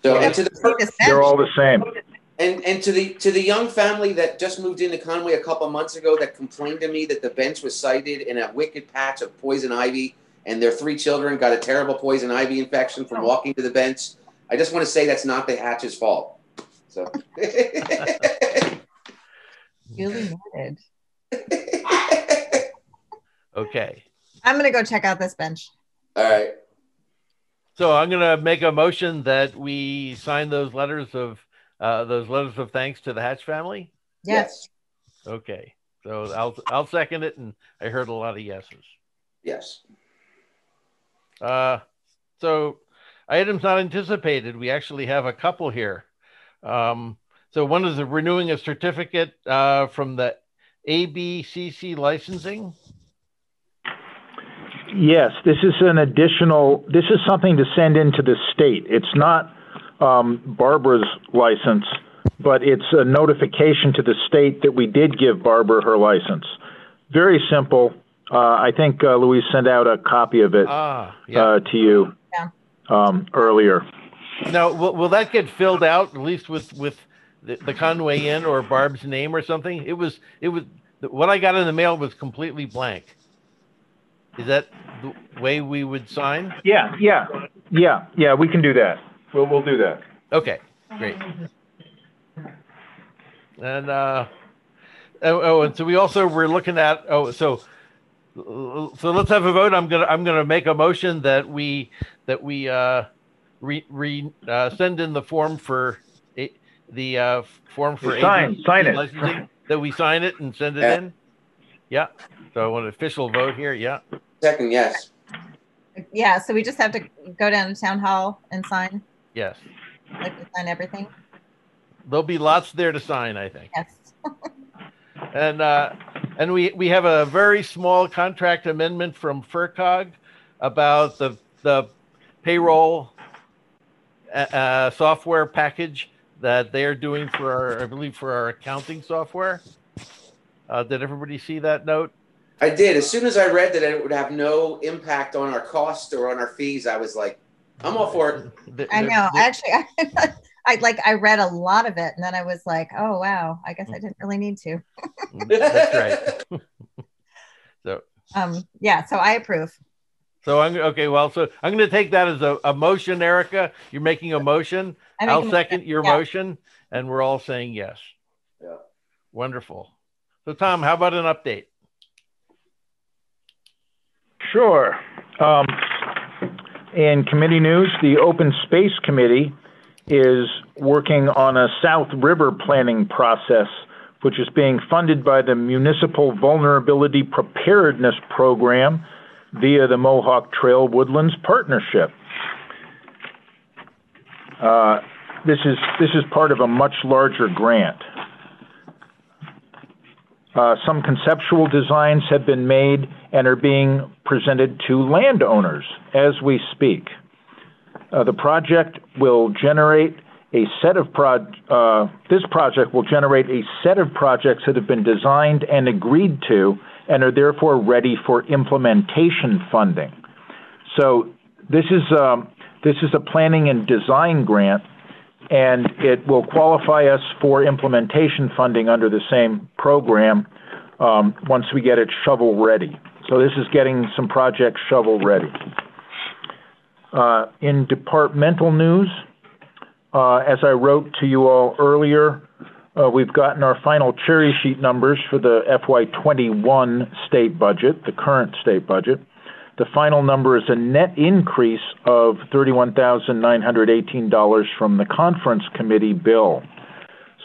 So and to the they're all the same. And and to the to the young family that just moved into Conway a couple months ago that complained to me that the bench was sited in a wicked patch of poison ivy and their three children got a terrible poison ivy infection from walking to the bench. I just want to say that's not the Hatch's fault. So. Duly noted. Okay. I'm gonna go check out this bench. All right. So I'm going to make a motion that we sign those letters of uh, those letters of thanks to the Hatch family. Yes. Okay. So I'll I'll second it, and I heard a lot of yeses. Yes. Uh, so items not anticipated. We actually have a couple here. Um, so one is renewing a certificate uh, from the ABCC licensing. Yes, this is an additional, this is something to send into the state. It's not um, Barbara's license, but it's a notification to the state that we did give Barbara her license. Very simple. Uh, I think uh, Louise sent out a copy of it Ah, yeah. uh, to you Yeah. um, earlier. now, will, will that get filled out at least with with the, the Conway Inn or Barb's name or something? It was it was what I got in the mail was completely blank. Is that the way we would sign? Yeah, yeah, yeah, yeah. We can do that. We'll we'll do that. Okay, great. And uh, oh, oh, and so we also were looking at oh, so so let's have a vote. I'm gonna I'm gonna make a motion that we that we uh, re, re uh, send in the form for a, the uh, form for Sign- sign it. licensing, that we sign it and send it Yeah. in. Yeah. So an official vote here. Yeah. Second, yes. Yeah, so we just have to go down to town hall and sign, Yes. like we sign everything. There'll be lots there to sign. I think. Yes. And uh, and we we have a very small contract amendment from FRCOG about the the payroll uh, uh, software package that they are doing for our I believe for our accounting software. Uh, did everybody see that note? I did. As soon as I read that it would have no impact on our cost or on our fees, I was like, I'm all for it. I know. Actually, I, I like I read a lot of it, and then I was like, oh wow, I guess I didn't really need to. That's right. so Um, yeah, so I approve. so I'm okay. Well, so I'm going to take that as a, a motion, Erica. You're making a motion. I make a I'll motion. second your Yeah. motion, and we're all saying yes. Yeah. Wonderful. So, Tom, how about an update? Sure. Um, in committee news, the Open Space Committee is working on a South River planning process, which is being funded by the Municipal Vulnerability Preparedness Program via the Mohawk Trail Woodlands Partnership. Uh, this is this is part of a much larger grant. Uh, some conceptual designs have been made and are being presented to landowners as we speak. Uh, the project will generate a set of pro- uh, this project will generate a set of projects that have been designed and agreed to and are therefore ready for implementation funding. So this is um, this is a planning and design grant, and it will qualify us for implementation funding under the same program um, once we get it shovel ready. So this is getting some projects shovel ready. Uh, in departmental news, uh, as I wrote to you all earlier, uh, we've gotten our final cherry sheet numbers for the FY21 state budget, the current state budget. The final number is a net increase of $31,918 from the conference committee bill.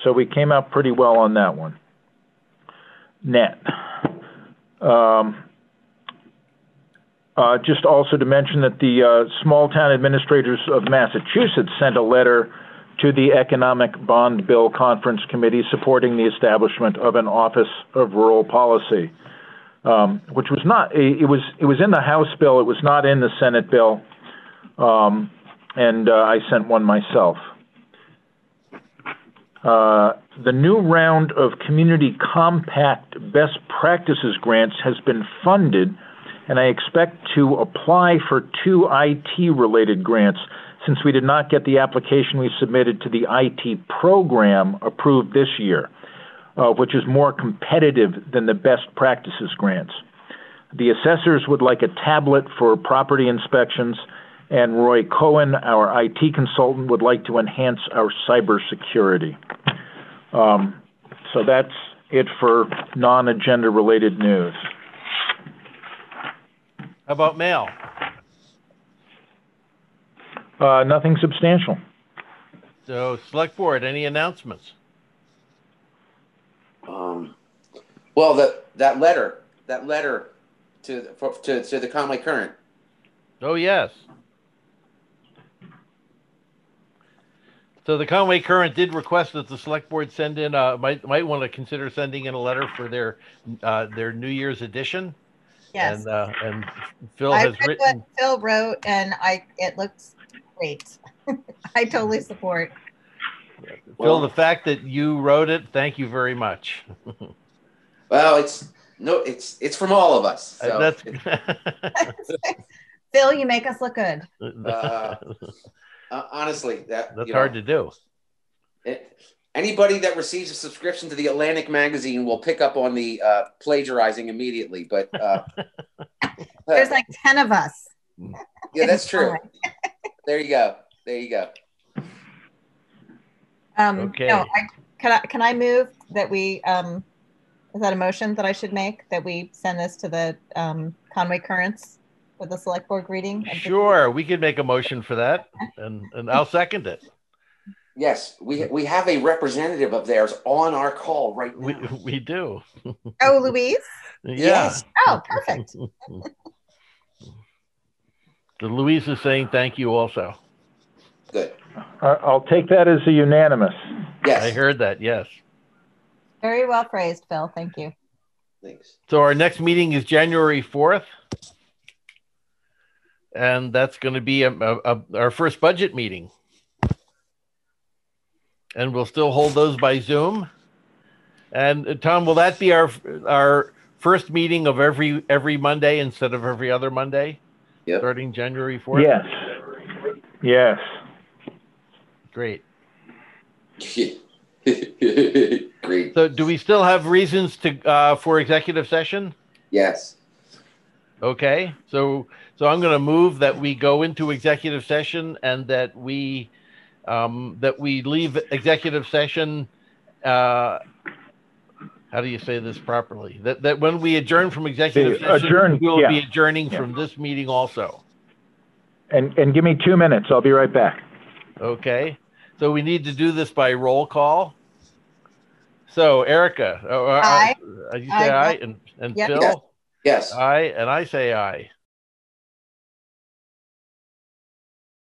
So we came out pretty well on that one. Net. Um, uh, just also to mention that the uh, Small Town Administrators of Massachusetts sent a letter to the Economic Bond Bill Conference Committee supporting the establishment of an Office of Rural Policy, um, which was not it was it was in the House bill, it was not in the Senate bill, um, and uh, I sent one myself. Uh, the new round of Community Compact Best Practices grants has been funded and I expect to apply for two IT related grants since we did not get the application we submitted to the IT program approved this year, uh, which is more competitive than the best practices grants. The assessors would like a tablet for property inspections, And Roy Cohen, our IT consultant, would like to enhance our cybersecurity. Um, so that's it for non-agenda related news. How about mail? Uh, nothing substantial. So, select board, any announcements? Um, well, that that letter, that letter to the, for, to to the Conway Current. Oh, yes. So the Conway Current did request that the select board send in, uh, might, might want to consider sending in a letter for their, uh, their New Year's edition. Yes. And, uh, and Phil I has read what written, Phil wrote and I, it looks great. I totally support. Phil, the fact that you wrote it, thank you very much. Well, it's no, it's it's from all of us. So That's, Phil, you make us look good. uh, honestly, that that's you know, hard to do. it- anybody that receives a subscription to the Atlantic magazine will pick up on the uh, plagiarizing immediately. But uh, There's like 10 of us. yeah, that's true. there you go. There you go. Um, Okay. no, I, can I, can I move that we, um, is that a motion that I should make that we send this to the, um, Conway Currents for the select board reading? Sure, we could make a motion for that and, and I'll second it. Yes, we we have a representative of theirs on our call right We, now. we we do. Oh, Louise? Yeah. Yes. Oh, perfect. So Louise is saying thank you also. Good. I- I'll take that as a unanimous. Yes. I heard that, yes. Very well phrased, Phil. Thank you. Thanks. So our next meeting is January 4th. And that's going to be a, a, a- our first budget meeting. And we'll still hold those by Zoom. And uh, Tom, will that be our our first meeting of every every Monday instead of every other Monday? Yep. Starting January 4th? Yes. Yes. Great. Great. So do we still have reasons to uh, for executive session? Yes. Okay, so, so I'm going to move that we go into executive session and that we, um, that we leave executive session, uh, how do you say this properly? That, that when we adjourn from executive The session, adjourn, we'll be adjourning Yeah. from this meeting also. And, and give me two minutes. I'll be right back. Okay, so we need to do this by roll call. So Erica, uh, uh, Aye. uh, you say Aye. aye, and, and Yep. Phil, Yes. aye, and I say aye.